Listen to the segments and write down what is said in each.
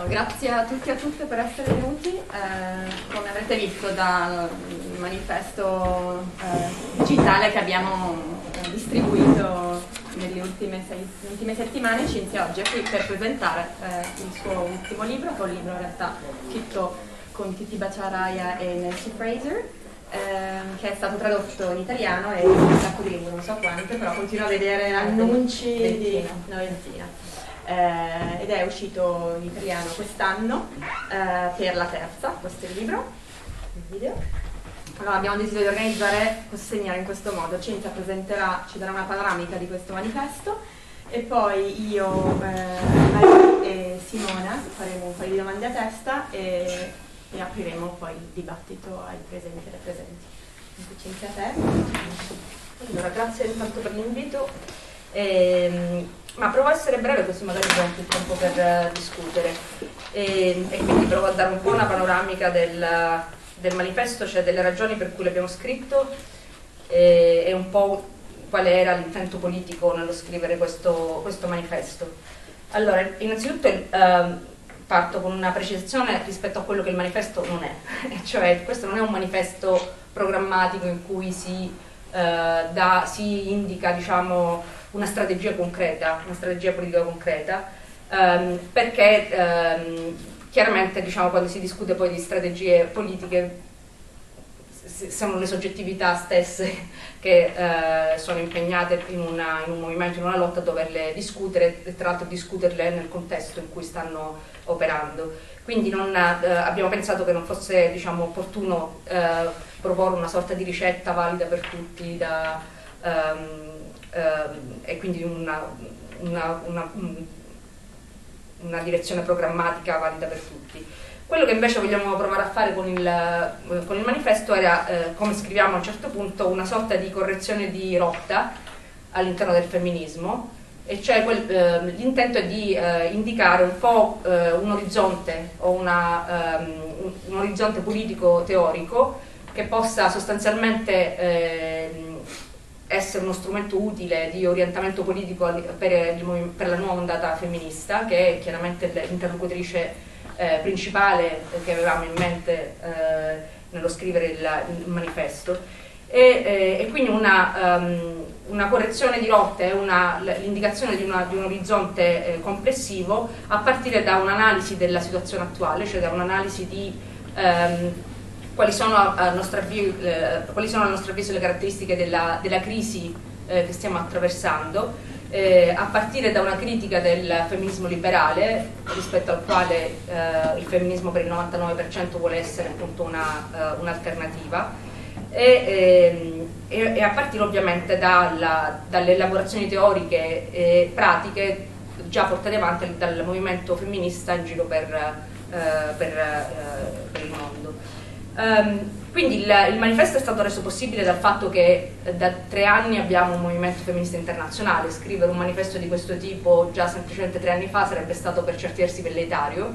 Oh, grazie a tutti e a tutte per essere venuti. Eh, come avrete visto dal manifesto eh, digitale che abbiamo eh, distribuito nelle ultime, sei, ultime, settimane, Cinzia oggi è qui per presentare eh, il suo ultimo libro, che è un libro in realtà scritto con Titi Bacciaraia e Nancy Fraser, ehm, che è stato tradotto in italiano e un sacco di lingue, non so quante, però continuo a vedere annunci di una ventina eh, ed è uscito in italiano quest'anno eh, per la terza, questo è il libro, il video. Allora abbiamo deciso di organizzare seminario in questo modo, Cinzia presenterà, ci darà una panoramica di questo manifesto e poi io, eh, e Simona faremo un paio di domande a testa e, e apriremo poi il dibattito ai presenti e alle presenti. Cinzia a te. Allora, grazie intanto per l'invito. Ehm, ma provo a essere breve così magari abbiamo più tempo per uh, discutere e, e, quindi provo a dare un po' una panoramica del, del manifesto, cioè delle ragioni per cui l'abbiamo scritto e, e, un po' quale era l'intento politico nello scrivere questo, questo manifesto. Allora, innanzitutto uh, parto con una precisazione rispetto a quello che il manifesto non è, cioè questo non è un manifesto programmatico in cui si, uh, da, si indica diciamo, una strategia concreta, una strategia politica concreta, ehm, perché ehm, chiaramente diciamo, quando si discute poi di strategie politiche sono le soggettività stesse che eh, sono impegnate in, una, in, un movimento, in una lotta a doverle discutere e tra l'altro discuterle nel contesto in cui stanno operando. Quindi non, eh, abbiamo pensato che non fosse diciamo, opportuno eh, proporre una sorta di ricetta valida per tutti da, ehm, e quindi una, una, una, una, direzione programmatica valida per tutti. Quello che invece vogliamo provare a fare con il, con il manifesto era, eh, come scriviamo a un certo punto, una sorta di correzione di rotta all'interno del femminismo, e cioè eh, l'intento è di eh, indicare un po' eh, un orizzonte o una, um, un, un, orizzonte politico teorico che possa sostanzialmente ehm, essere uno strumento utile di orientamento politico per, per la nuova ondata femminista, che è chiaramente l'interlocutrice eh, principale che avevamo in mente eh, nello scrivere il, il manifesto. E, eh, e, quindi una, um, una, correzione di rotte l'indicazione di, di, un orizzonte eh, complessivo a partire da un'analisi della situazione attuale, cioè da un'analisi di um, quali sono a, nostro avviso, eh, quali sono a nostro avviso le caratteristiche della, della crisi eh, che stiamo attraversando, eh, a partire da una critica del femminismo liberale rispetto al quale eh, il femminismo per il 99% vuole essere appunto una, uh, un'alternativa e, ehm, e, e, a partire ovviamente dalla, dalle elaborazioni teoriche e pratiche già portate avanti dal movimento femminista in giro per, uh, per, per il mondo. Um, quindi il, il, manifesto è stato reso possibile dal fatto che eh, da tre anni abbiamo un movimento femminista internazionale, scrivere un manifesto di questo tipo già semplicemente tre anni fa sarebbe stato per certi versi velleitario.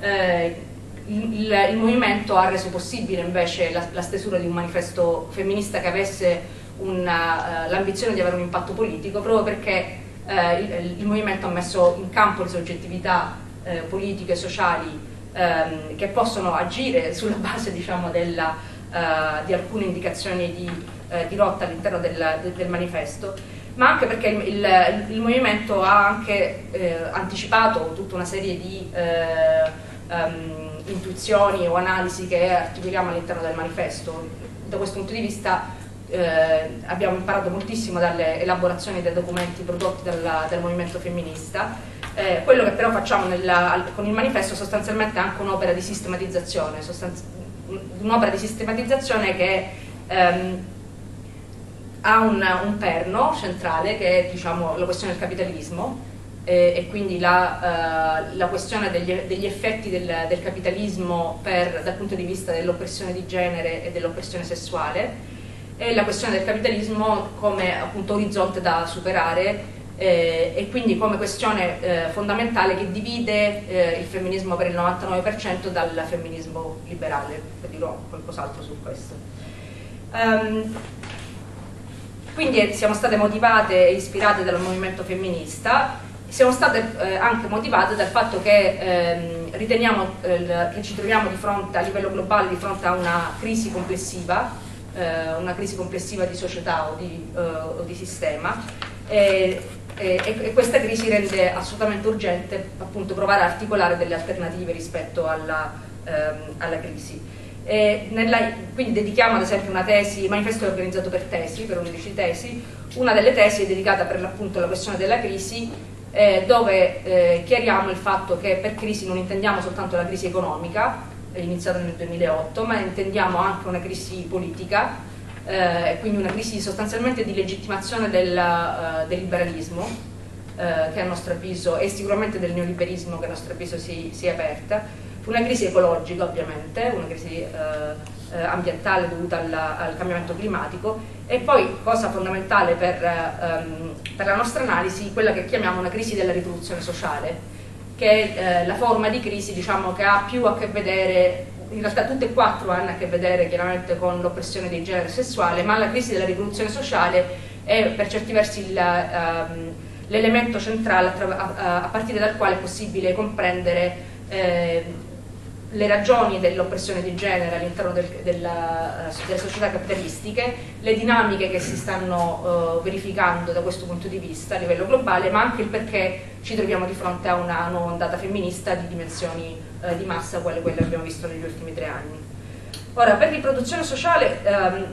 Eh, il, il, movimento ha reso possibile invece la, la, stesura di un manifesto femminista che avesse uh, l'ambizione di avere un impatto politico proprio perché uh, il, movimento ha messo in campo le soggettività uh, politiche e sociali ehm, che possono agire sulla base diciamo, della, uh, di alcune indicazioni di, uh, di rotta all'interno del, del, del, manifesto, ma anche perché il, il, il movimento ha anche eh, anticipato tutta una serie di um, intuizioni o analisi che articoliamo all'interno del manifesto. Da questo punto di vista eh, abbiamo imparato moltissimo dalle elaborazioni dei documenti prodotti dalla, dal movimento femminista eh, quello che però facciamo nella, con il manifesto sostanzialmente è anche un'opera di sistematizzazione, un'opera di sistematizzazione che ehm, ha un, un, perno centrale che è diciamo, la questione del capitalismo eh, e quindi la, eh, la questione degli, degli effetti del, del capitalismo per, dal punto di vista dell'oppressione di genere e dell'oppressione sessuale e la questione del capitalismo come appunto orizzonte da superare eh, e quindi come questione eh, fondamentale che divide eh, il femminismo per il 99% dal femminismo liberale, poi dirò qualcos'altro su questo. Um, quindi siamo state motivate e ispirate dal movimento femminista, siamo state eh, anche motivate dal fatto che ehm, riteniamo eh, che ci troviamo di fronte a livello globale di fronte a una crisi complessiva, eh, una crisi complessiva di società o di, o di sistema. E, e, e, questa crisi rende assolutamente urgente appunto provare a articolare delle alternative rispetto alla, ehm, alla crisi. Nella, quindi dedichiamo ad esempio una tesi, il manifesto è organizzato per tesi, per 11 tesi, una delle tesi è dedicata per l'appunto alla questione della crisi eh, dove eh, chiariamo il fatto che per crisi non intendiamo soltanto la crisi economica, iniziata nel 2008, ma intendiamo anche una crisi politica, eh, quindi una crisi sostanzialmente di legittimazione del, uh, del liberalismo, uh, che a nostro avviso, e sicuramente del neoliberismo che a nostro avviso si, si è aperta, una crisi ecologica ovviamente, una crisi uh, eh, ambientale dovuta alla, al cambiamento climatico. E poi, cosa fondamentale per, ehm, per, la nostra analisi, quella che chiamiamo una crisi della riproduzione sociale, che è eh, la forma di crisi diciamo, che ha più a che vedere, in realtà tutte e quattro hanno a che vedere chiaramente con l'oppressione di genere sessuale, ma la crisi della riproduzione sociale è per certi versi ehm, l'elemento centrale a, partire dal quale è possibile comprendere eh, le ragioni dell'oppressione di genere all'interno del, delle società capitalistiche, le dinamiche che si stanno uh, verificando da questo punto di vista a livello globale, ma anche il perché ci troviamo di fronte a una nuova ondata femminista di dimensioni uh, di massa, quale quelle che abbiamo visto negli ultimi tre anni. Ora, per riproduzione sociale, um,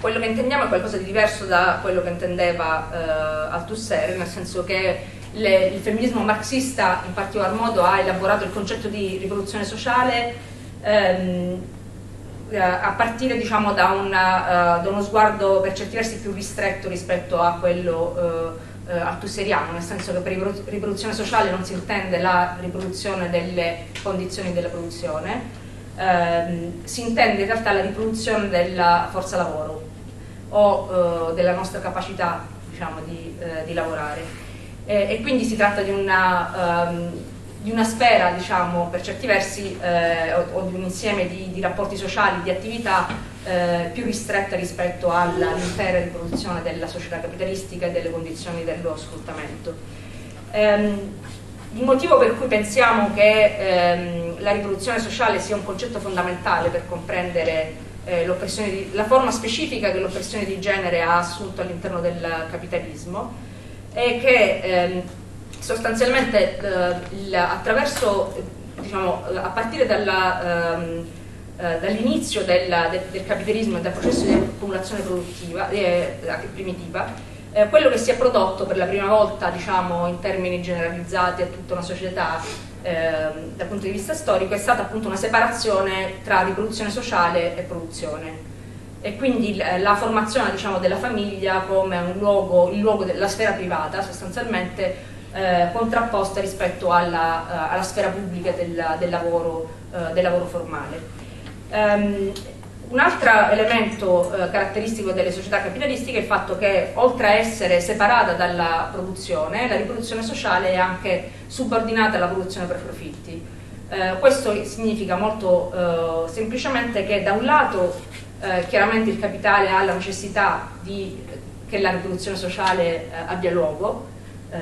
quello che intendiamo è qualcosa di diverso da quello che intendeva uh, Althusser, nel senso che le, il femminismo marxista in particolar modo ha elaborato il concetto di rivoluzione sociale ehm, eh, a partire diciamo, da, una, uh, da, uno sguardo per certi versi più ristretto rispetto a quello uh, uh, altusseriano, nel senso che per riproduzione sociale non si intende la riproduzione delle condizioni della produzione, ehm, si intende in realtà la riproduzione della forza lavoro o della nostra capacità diciamo, di, di lavorare. Eh, e quindi si tratta di una, um, di una sfera, diciamo, per certi versi, eh, o, o, di un insieme di, di rapporti sociali, di attività eh, più ristretta rispetto all'intera riproduzione della società capitalistica e delle condizioni dello sfruttamento. Um, il motivo per cui pensiamo che ehm, la riproduzione sociale sia un concetto fondamentale per comprendere eh, di, la forma specifica che l'oppressione di genere ha assunto all'interno del capitalismo è che ehm, sostanzialmente eh, il, attraverso, diciamo, a partire dalla, ehm, eh, dall'inizio del, del, capitalismo e dal processo di accumulazione produttiva, eh, primitiva, eh, quello che si è prodotto per la prima volta diciamo, in termini generalizzati a tutta una società ehm, dal punto di vista storico è stata appunto una separazione tra riproduzione sociale e produzione e quindi la formazione diciamo, della famiglia come un luogo, il luogo della sfera privata sostanzialmente eh, contrapposta rispetto alla, uh, alla sfera pubblica del, del, lavoro, uh, del lavoro, formale. Um, un altro elemento uh, caratteristico delle società capitalistiche è il fatto che oltre a essere separata dalla produzione, la riproduzione sociale è anche subordinata alla produzione per profitti. questo significa molto semplicemente che da un lato eh, chiaramente il capitale ha la necessità di, che la riproduzione sociale eh, abbia luogo, eh,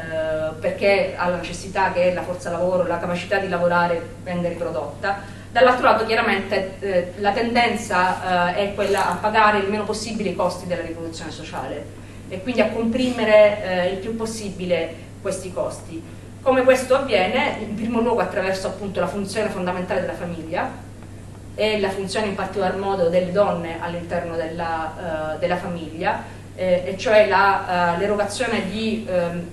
perché ha la necessità che la forza lavoro, la capacità di lavorare venga riprodotta. Dall'altro lato chiaramente eh, la tendenza eh, è quella a pagare il meno possibile i costi della riproduzione sociale e quindi a comprimere il più possibile questi costi. Come questo avviene? In primo luogo attraverso appunto la funzione fondamentale della famiglia, e la funzione in particolar modo delle donne all'interno della, uh, della, famiglia, eh, e cioè uh, l'erogazione di um,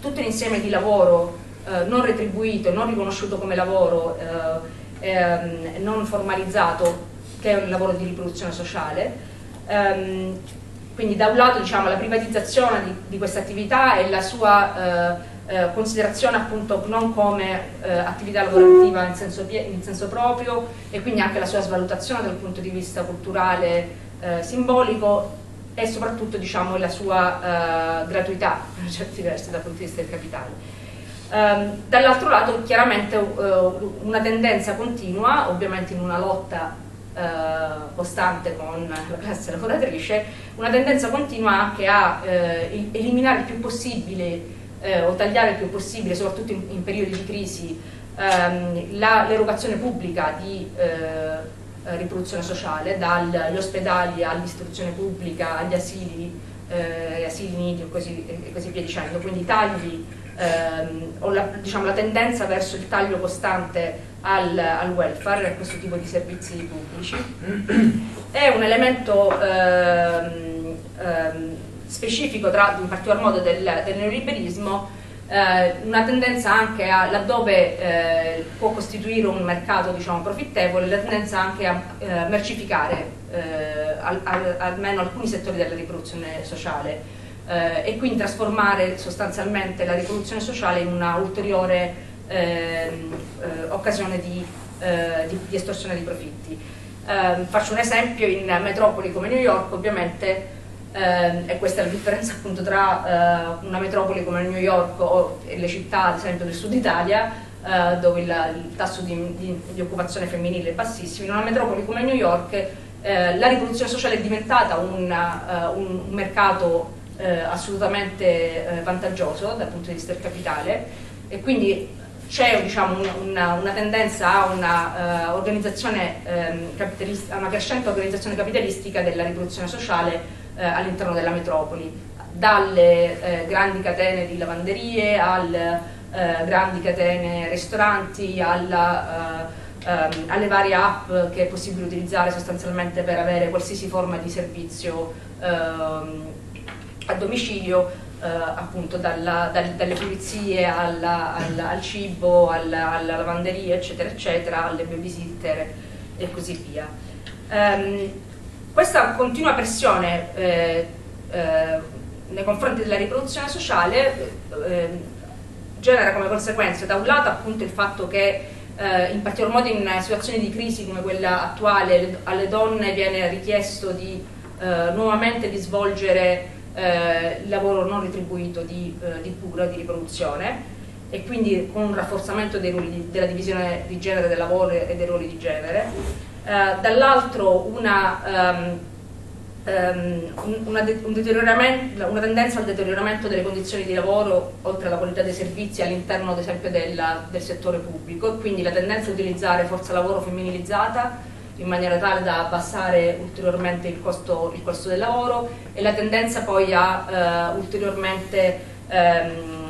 tutto l'insieme di lavoro non retribuito, non riconosciuto come lavoro, ehm, non formalizzato, che è un lavoro di riproduzione sociale. Um, quindi da un lato diciamo, la privatizzazione di, di questa attività e la sua eh, considerazione appunto non come eh, attività lavorativa in senso, in senso, proprio e quindi anche la sua svalutazione dal punto di vista culturale eh, simbolico e soprattutto diciamo, la sua eh, gratuità per certi versi dal punto di vista del capitale. Um, dall'altro lato chiaramente uh, una tendenza continua, ovviamente in una lotta uh, costante con la classe lavoratrice, una tendenza continua anche a uh, eliminare il più possibile eh, o tagliare il più possibile, soprattutto in, periodi di crisi, ehm, l'erogazione pubblica di eh, riproduzione sociale, dagli ospedali all'istruzione pubblica, agli asili, eh, asili nidi e così via dicendo, quindi tagli ehm, o la, diciamo, la, tendenza verso il taglio costante al, al welfare a questo tipo di servizi pubblici. È un elemento ehm, ehm, specifico, tra, in particolar modo del, del neoliberismo, eh, una tendenza anche a, laddove eh, può costituire un mercato diciamo, profittevole, la tendenza anche a eh, mercificare eh, al, al, almeno alcuni settori della riproduzione sociale eh, e quindi trasformare sostanzialmente la riproduzione sociale in una ulteriore ehm, eh, occasione di, di, di, estorsione di profitti. Ehm, faccio un esempio, in metropoli come New York ovviamente eh, e questa è la differenza appunto tra eh, una metropoli come New York o le città ad esempio del sud Italia eh, dove il, il tasso di, di, di, occupazione femminile è bassissimo, in una metropoli come New York eh, la rivoluzione sociale è diventata una, uh, un mercato uh, assolutamente uh, vantaggioso dal punto di vista del capitale. E quindi c'è diciamo, una, una, tendenza a una, um, a una crescente organizzazione capitalistica della rivoluzione sociale eh, all'interno della metropoli, dalle eh, grandi catene di lavanderie alle eh, grandi catene ristoranti, alla, eh, ehm, alle varie app che è possibile utilizzare sostanzialmente per avere qualsiasi forma di servizio ehm, a domicilio. Uh, appunto dalla, dal, dalle pulizie alla, alla, al cibo, alla, alla, lavanderia, eccetera, eccetera, alle babysitter e così via. Um, questa continua pressione eh, eh, nei confronti della riproduzione sociale eh, genera come conseguenza da un lato appunto il fatto che eh, in particolar modo in situazioni di crisi come quella attuale alle donne viene richiesto di, eh, nuovamente di svolgere eh, lavoro non retribuito di, di cura, di riproduzione e quindi con un rafforzamento di, della divisione di genere del lavoro e dei ruoli di genere. Eh, dall'altro una, um, una, un una, tendenza al deterioramento delle condizioni di lavoro oltre alla qualità dei servizi all'interno ad esempio della, del settore pubblico e quindi la tendenza a utilizzare forza lavoro femminilizzata in maniera tale da abbassare ulteriormente il costo, il costo del lavoro e la tendenza poi a uh, ulteriormente um,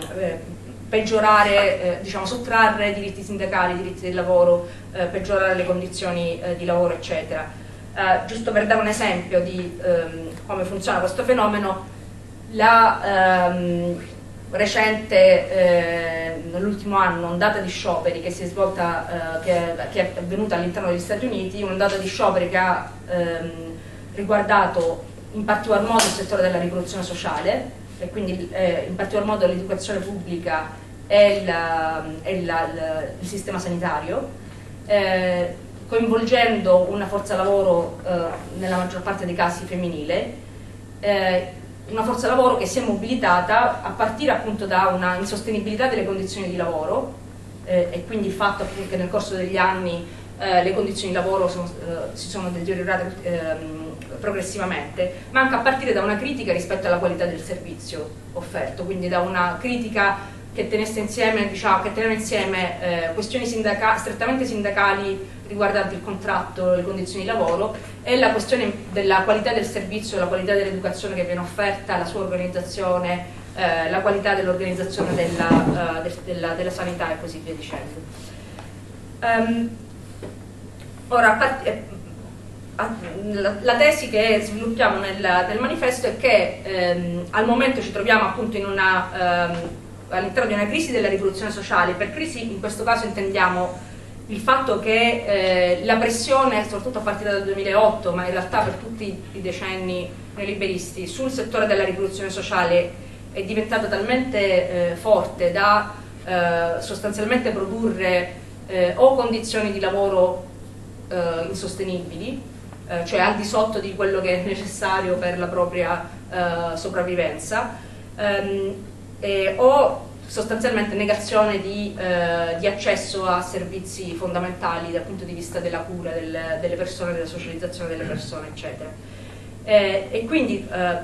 peggiorare, eh, diciamo, sottrarre diritti sindacali, diritti del lavoro, eh, peggiorare le condizioni eh, di lavoro, eccetera. Eh, giusto per dare un esempio di ehm, come funziona questo fenomeno, la ehm, recente, eh, nell'ultimo anno, ondata di scioperi che si è svolta, eh, che, che, è avvenuta all'interno degli Stati Uniti, un'ondata di scioperi che ha ehm, riguardato in particolar modo il settore della riproduzione sociale, e quindi eh, in particolar modo l'educazione pubblica e, la, e la, la, il sistema sanitario, eh, coinvolgendo una forza lavoro eh, nella maggior parte dei casi femminile, eh, una forza lavoro che si è mobilitata a partire appunto da una insostenibilità delle condizioni di lavoro eh, e quindi il fatto che nel corso degli anni eh, le condizioni di lavoro sono, eh, si sono deteriorate ehm, progressivamente, ma anche a partire da una critica rispetto alla qualità del servizio offerto, quindi da una critica che insieme, diciamo, che teneva insieme eh, questioni sindaca strettamente sindacali riguardanti il contratto, le condizioni di lavoro e la questione della qualità del servizio, la qualità dell'educazione che viene offerta, la sua organizzazione, eh, la qualità dell'organizzazione della, uh, de della, della, sanità e così via dicendo. Um, ora, eh, la, tesi che sviluppiamo nel, nel manifesto è che ehm, al momento ci troviamo appunto in una ehm, all'interno di una crisi della rivoluzione sociale. Per crisi in questo caso intendiamo il fatto che eh, la pressione, soprattutto a partire dal 2008, ma in realtà per tutti i decenni neoliberisti, sul settore della rivoluzione sociale è diventata talmente eh, forte da eh, sostanzialmente produrre eh, o condizioni di lavoro eh, insostenibili, eh, cioè al di sotto di quello che è necessario per la propria sopravvivenza, ehm, eh, o sostanzialmente negazione di, eh, di, accesso a servizi fondamentali dal punto di vista della cura del, delle persone, della socializzazione delle persone, eccetera. Eh, e quindi eh,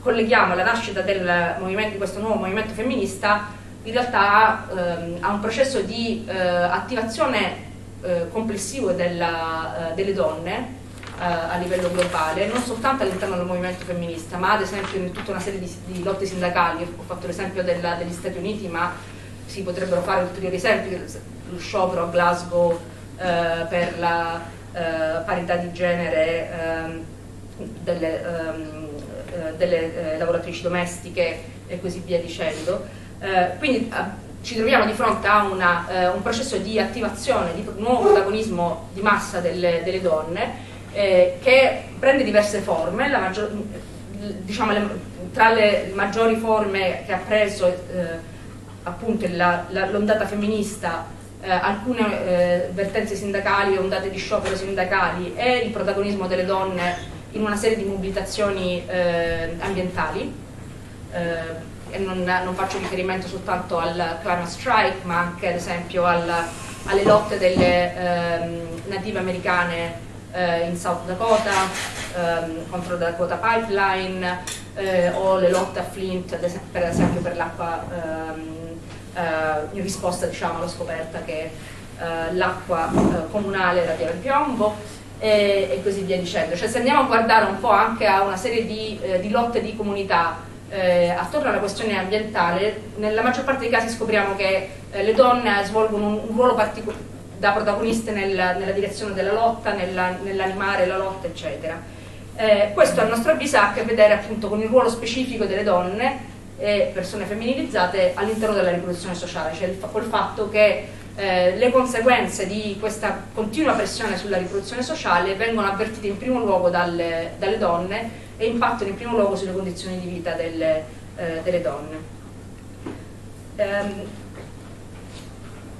colleghiamo la nascita del movimento, di questo nuovo movimento femminista in realtà ehm, a un processo di eh, attivazione eh, complessivo della, eh, delle donne a livello globale, non soltanto all'interno del movimento femminista, ma ad esempio in tutta una serie di, di lotte sindacali. Ho fatto l'esempio della, degli Stati Uniti, ma si potrebbero fare ulteriori esempi, lo sciopero a Glasgow eh, per la eh, parità di genere ehm, delle, ehm, eh, delle lavoratrici domestiche e così via dicendo. quindi ci troviamo di fronte a una, eh, un processo di attivazione, di nuovo protagonismo di massa delle, delle donne eh, che prende diverse forme, maggior, diciamo, le, tra le maggiori forme che ha preso eh, appunto l'ondata femminista, eh, alcune eh, vertenze sindacali, ondate di sciopero sindacali e il protagonismo delle donne in una serie di mobilitazioni eh, ambientali. E non, non, faccio riferimento soltanto al climate strike ma anche ad esempio al, alle lotte delle ehm, native americane eh, in South Dakota ehm, contro la Dakota Pipeline eh, o le lotte a Flint per esempio per l'acqua ehm, eh, in risposta diciamo, alla scoperta che eh, l'acqua eh, comunale era piena di piombo e, e, così via dicendo. Cioè, se andiamo a guardare un po' anche a una serie di, di lotte di comunità eh, attorno alla questione ambientale, nella maggior parte dei casi scopriamo che eh, le donne svolgono un, un ruolo da protagoniste nel, nella direzione della lotta, nella, nell'animare la lotta, eccetera. Eh, questo a nostro avviso ha a che vedere appunto con il ruolo specifico delle donne e persone femminilizzate all'interno della riproduzione sociale, cioè il, col fatto che eh, le conseguenze di questa continua pressione sulla riproduzione sociale vengono avvertite in primo luogo dalle, dalle donne e impattano in primo luogo sulle condizioni di vita delle, eh, delle donne. Ehm,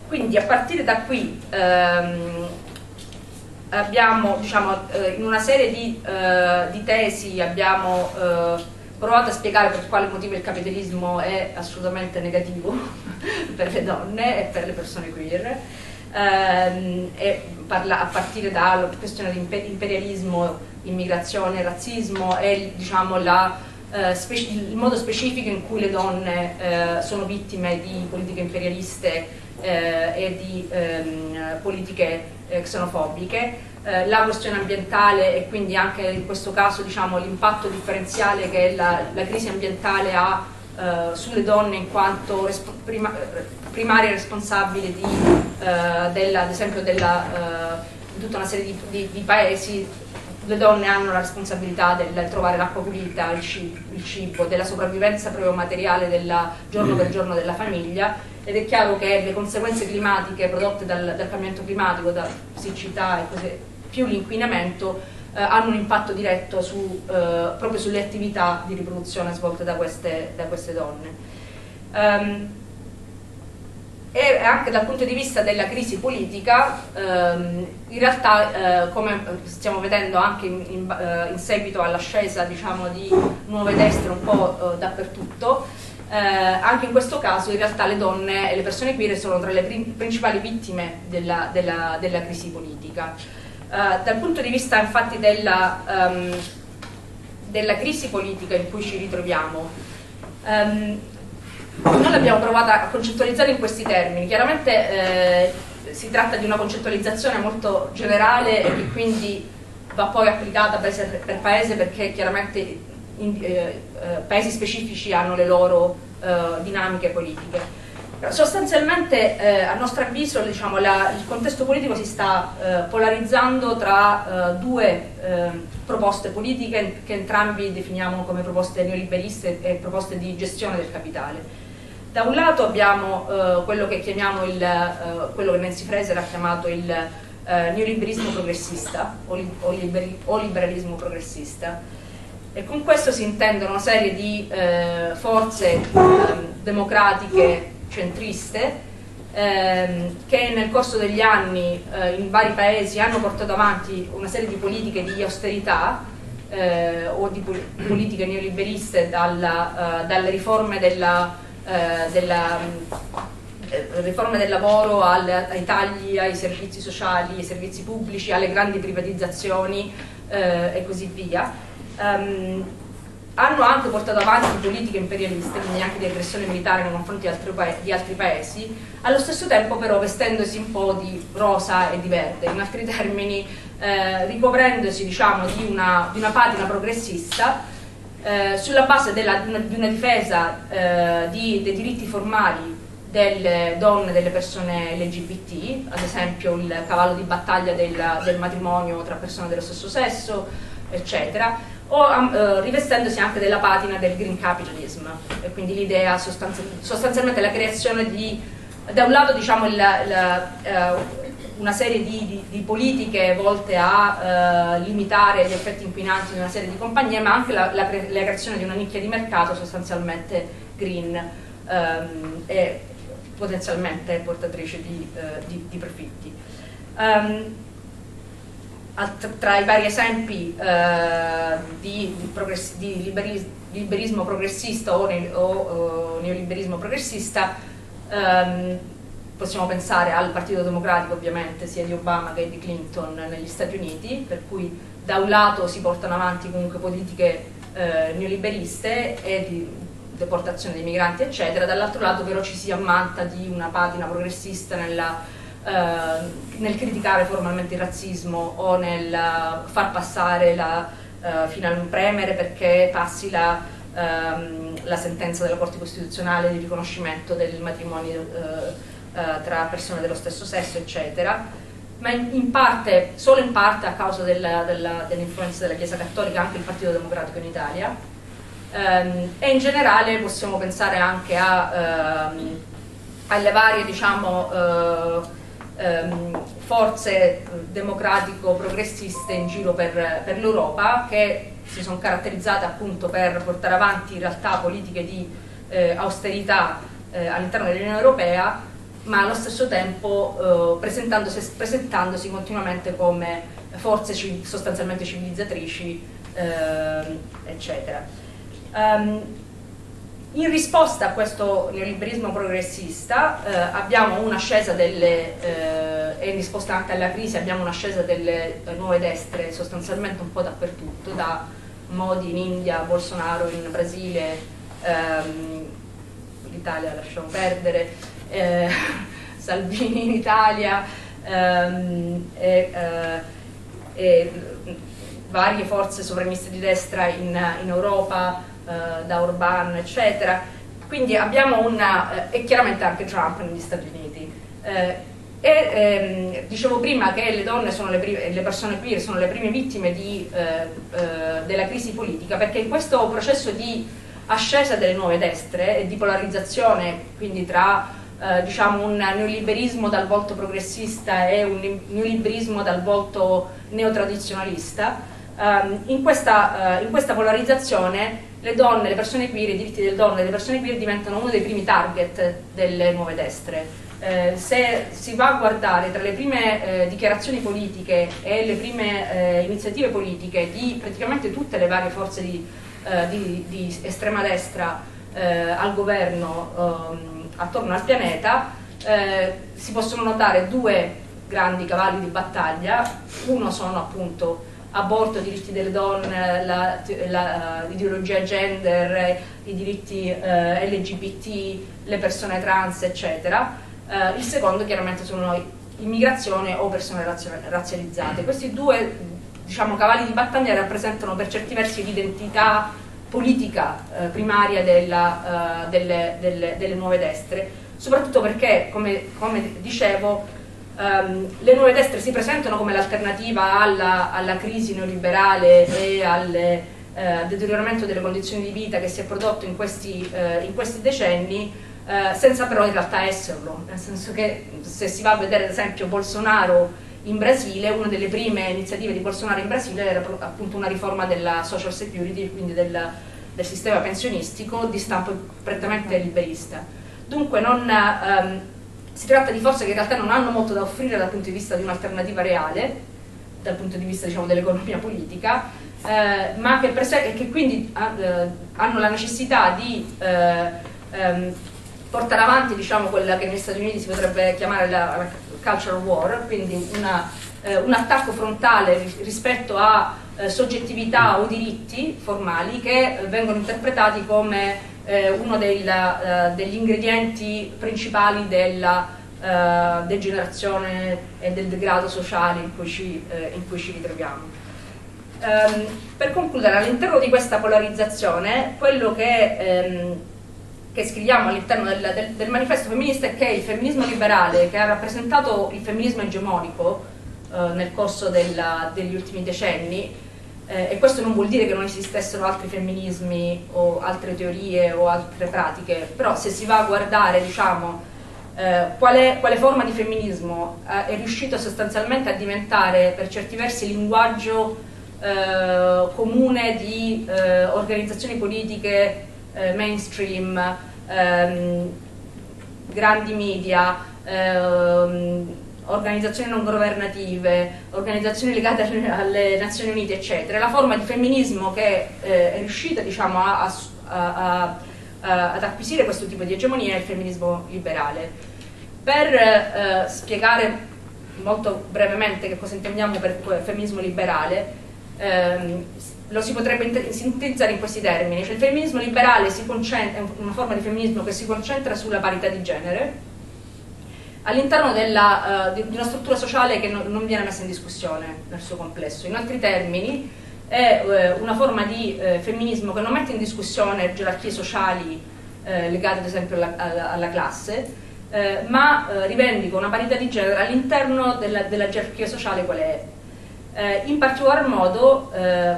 quindi a partire da qui ehm, abbiamo diciamo, eh, in una serie di, eh, di tesi abbiamo eh, provato a spiegare per quale motivo il capitalismo è assolutamente negativo per le donne e per le persone queer ehm, parla, a partire dalla questione di imperialismo immigrazione, razzismo e diciamo, la, eh, il modo specifico in cui le donne eh, sono vittime di politiche imperialiste e di ehm, politiche eh, xenofobiche, eh, la questione ambientale e quindi anche in questo caso diciamo, l'impatto differenziale che la, la crisi ambientale ha eh, sulle donne in quanto prima, primarie responsabili di, della, ad esempio della, di tutta una serie di, di, di paesi le donne hanno la responsabilità del trovare l'acqua pulita, il cibo, il cibo, della sopravvivenza proprio materiale della, giorno per giorno della famiglia ed è chiaro che le conseguenze climatiche prodotte dal, dal cambiamento climatico, da siccità e cose, più l'inquinamento, eh, hanno un impatto diretto su, eh, proprio sulle attività di riproduzione svolte da queste, da queste donne. Um, e anche dal punto di vista della crisi politica, ehm, in realtà eh, come stiamo vedendo anche in, in, eh, in seguito all'ascesa diciamo, di nuove destre un po' eh, dappertutto, eh, anche in questo caso in realtà le donne e le persone queer sono tra le principali vittime della, della, della crisi politica. Eh, dal punto di vista infatti della, um, della, crisi politica in cui ci ritroviamo, um, noi l'abbiamo provata a concettualizzare in questi termini. Chiaramente eh, si tratta di una concettualizzazione molto generale e che quindi va poi applicata paese per paese perché chiaramente in, eh, eh, paesi specifici hanno le loro eh, dinamiche politiche. Sostanzialmente, eh, a nostro avviso, diciamo, la, il contesto politico si sta eh, polarizzando tra eh, due proposte politiche che entrambi definiamo come proposte neoliberiste e proposte di gestione del capitale. Da un lato abbiamo eh, quello che chiamiamo il, eh, quello che Nancy Fraser ha chiamato il eh, neoliberismo progressista o, li, o, liberi, o, liberalismo progressista. E con questo si intendono una serie di eh, forze ehm, democratiche centriste ehm, che nel corso degli anni eh, in vari paesi hanno portato avanti una serie di politiche di austerità eh, o di politiche neoliberiste dalla, dalle riforme della eh, della eh, riforma del lavoro al, ai tagli ai servizi sociali, ai servizi pubblici, alle grandi privatizzazioni eh, e così via. Um, hanno anche portato avanti politiche imperialiste, quindi anche di aggressione militare nei confronti di altri, pa- di altri, paesi, allo stesso tempo però vestendosi un po' di rosa e di verde, in altri termini eh, ricoprendosi diciamo, di, una, di, una, patina progressista eh, sulla base della, di, una, di, una, difesa eh, di, dei diritti formali delle donne e delle persone LGBT, ad esempio il cavallo di battaglia del, del matrimonio tra persone dello stesso sesso, eccetera, o uh, rivestendosi anche della patina del green capitalism, e quindi l'idea sostanzi sostanzialmente la creazione di, da un lato diciamo il, il, uh, una serie di, di, di, politiche volte a uh, limitare gli effetti inquinanti di una serie di compagnie, ma anche la, la, la creazione di una nicchia di mercato sostanzialmente green um, e potenzialmente portatrice di, di profitti. Um, tra i vari esempi eh, di, di liberis- liberismo progressista o, ne- o, o neoliberismo progressista ehm, possiamo pensare al Partito Democratico ovviamente sia di Obama che di Clinton negli Stati Uniti per cui da un lato si portano avanti comunque politiche eh, neoliberiste e di deportazione dei migranti eccetera dall'altro lato però ci si ammanta di una patina progressista nella eh, nel criticare formalmente il razzismo o nel far passare la, uh, fino al premere perché passi la, um, la, sentenza della Corte Costituzionale di riconoscimento del matrimonio uh, tra persone dello stesso sesso, eccetera. Ma in, in, parte, solo in parte a causa dell'influenza della Chiesa Cattolica anche il Partito Democratico in Italia. Um, e in generale possiamo pensare anche a, um, alle varie diciamo, uh, ehm, forze democratico-progressiste in giro per, per l'Europa che si sono caratterizzate appunto per portare avanti in realtà politiche di eh, austerità eh, all'interno dell'Unione Europea ma allo stesso tempo eh, presentandosi, presentandosi, continuamente come forze civ sostanzialmente civilizzatrici ehm, eccetera. Um, in risposta a questo neoliberismo progressista eh, abbiamo un'ascesa delle, eh, in risposta anche alla crisi abbiamo un'ascesa delle nuove destre sostanzialmente un po' dappertutto, da Modi in India, Bolsonaro in Brasile, ehm, l'Italia lasciamo perdere, eh, Salvini in Italia ehm, e, eh, e, varie forze sovraniste di destra in, in Europa, eh, da Orban, eccetera. Quindi abbiamo una, eh, e chiaramente anche Trump negli Stati Uniti. Eh, e ehm, dicevo prima che le donne sono le, prime, le persone queer sono le prime vittime di, eh, eh, della crisi politica perché in questo processo di ascesa delle nuove destre e di polarizzazione quindi tra eh, diciamo un neoliberismo dal volto progressista e un neoliberismo dal volto neotradizionalista ehm, in, questa, in questa polarizzazione le donne, le persone queer, i diritti delle donne e delle persone queer diventano uno dei primi target delle nuove destre. Eh, se si va a guardare tra le prime eh, dichiarazioni politiche e le prime eh, iniziative politiche di praticamente tutte le varie forze di, eh, di, di estrema destra eh, al governo ehm, attorno al pianeta, eh, si possono notare due grandi cavalli di battaglia, uno sono appunto aborto, diritti delle donne, l'ideologia gender, i diritti eh, LGBT, le persone trans, eccetera. Eh, il secondo chiaramente sono immigrazione o persone razzializzate. Questi due diciamo, cavalli di battaglia rappresentano per certi versi l'identità politica eh, primaria della, uh, delle, delle, delle, nuove destre, soprattutto perché, come, come dicevo, um, le nuove destre si presentano come l'alternativa alla, alla, crisi neoliberale e al eh, deterioramento delle condizioni di vita che si è prodotto in questi, eh, in questi decenni, eh, senza però in realtà esserlo, nel senso che se si va a vedere ad esempio Bolsonaro in Brasile, una delle prime iniziative di Bolsonaro in Brasile era appunto una riforma della social security, quindi del, del sistema pensionistico di stampo prettamente liberista. Dunque non, um, si tratta di forze che in realtà non hanno molto da offrire dal punto di vista di un'alternativa reale, dal punto di vista diciamo, dell'economia politica, eh, ma che, che quindi eh, hanno la necessità di eh, ehm, portare avanti diciamo, quella che negli Stati Uniti si potrebbe chiamare la cultural war, quindi una, eh, un attacco frontale rispetto a eh, soggettività o diritti formali che vengono interpretati come eh, uno del, eh, degli ingredienti principali della eh, degenerazione e del degrado sociale in cui ci, eh, in cui ci ritroviamo. Um, per concludere, all'interno di questa polarizzazione, quello che, ehm, che scriviamo all'interno del, del, del, manifesto femminista è che il femminismo liberale, che ha rappresentato il femminismo egemonico eh, nel corso della, degli ultimi decenni, eh, e questo non vuol dire che non esistessero altri femminismi o altre teorie o altre pratiche, però se si va a guardare diciamo, eh, quale, quale, forma di femminismo eh, è riuscito sostanzialmente a diventare per certi versi linguaggio eh, comune di eh, organizzazioni politiche eh, mainstream, ehm, grandi media, ehm, organizzazioni non governative, organizzazioni legate alle, Nazioni Unite, eccetera. La forma di femminismo che eh, è riuscita diciamo, a, a, a, ad acquisire questo tipo di egemonia è il femminismo liberale. Per eh, spiegare molto brevemente che cosa intendiamo per femminismo liberale, ehm, lo si potrebbe sintetizzare in questi termini, cioè il femminismo liberale è una forma di femminismo che si concentra sulla parità di genere, all'interno uh, di, una struttura sociale che non, non, viene messa in discussione nel suo complesso. In altri termini, è uh, una forma di uh, femminismo che non mette in discussione gerarchie sociali legate ad esempio alla, alla, alla classe, ma rivendica una parità di genere all'interno della, della gerarchia sociale qual è. In particolar modo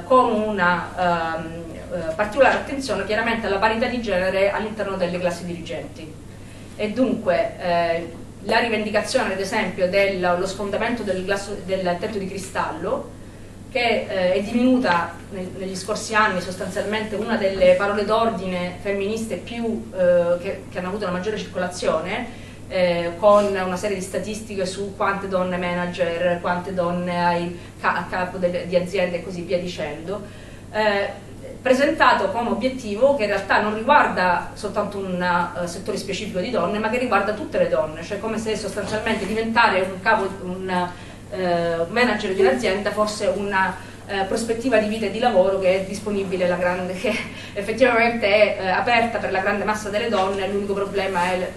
con una um, particolare attenzione chiaramente alla parità di genere all'interno delle classi dirigenti. E dunque la rivendicazione ad esempio dello sfondamento del, glasso, del tetto di cristallo che eh, è divenuta negli scorsi anni sostanzialmente una delle parole d'ordine femministe più, eh, che, che, hanno avuto una maggiore circolazione eh, con una serie di statistiche su quante donne manager, quante donne hai a capo di aziende e così via dicendo eh, presentato come obiettivo che in realtà non riguarda soltanto un uh, settore specifico di donne, ma che riguarda tutte le donne, cioè come se sostanzialmente diventare un, capo, un uh, manager di un'azienda fosse una uh, prospettiva di vita e di lavoro che è disponibile, grande, che effettivamente è aperta per la grande massa delle donne, l'unico problema è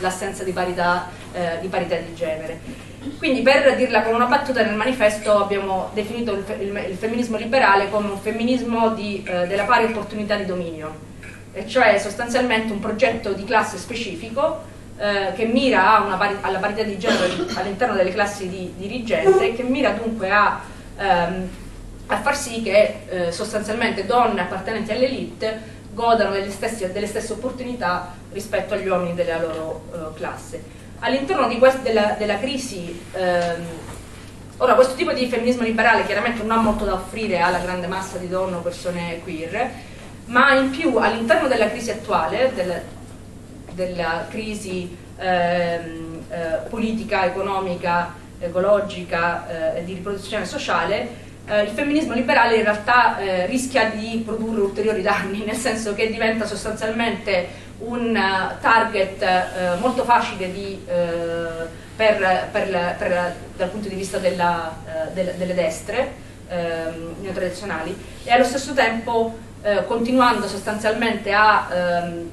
l'assenza di parità, di parità di genere. Quindi per dirla con una battuta nel manifesto abbiamo definito il, il, il femminismo liberale come un femminismo di, eh, della pari opportunità di dominio, e cioè sostanzialmente un progetto di classe specifico eh, che mira pari, alla parità di genere all'interno delle classi di dirigente e che mira dunque a, ehm, a far sì che eh, sostanzialmente donne appartenenti all'elite godano delle stesse, delle stesse, opportunità rispetto agli uomini della loro eh, classe. All'interno della, della, crisi, ehm, ora questo tipo di femminismo liberale chiaramente non ha molto da offrire alla grande massa di donne o persone queer, ma in più all'interno della crisi attuale, del, della crisi ehm, eh, politica, economica, ecologica e eh, di riproduzione sociale, eh, il femminismo liberale in realtà eh, rischia di produrre ulteriori danni, nel senso che diventa sostanzialmente un uh, target uh, molto facile di, uh, per, per, per, dal punto di vista della, del, delle destre ehm, neotradizionali e allo stesso tempo continuando sostanzialmente a um,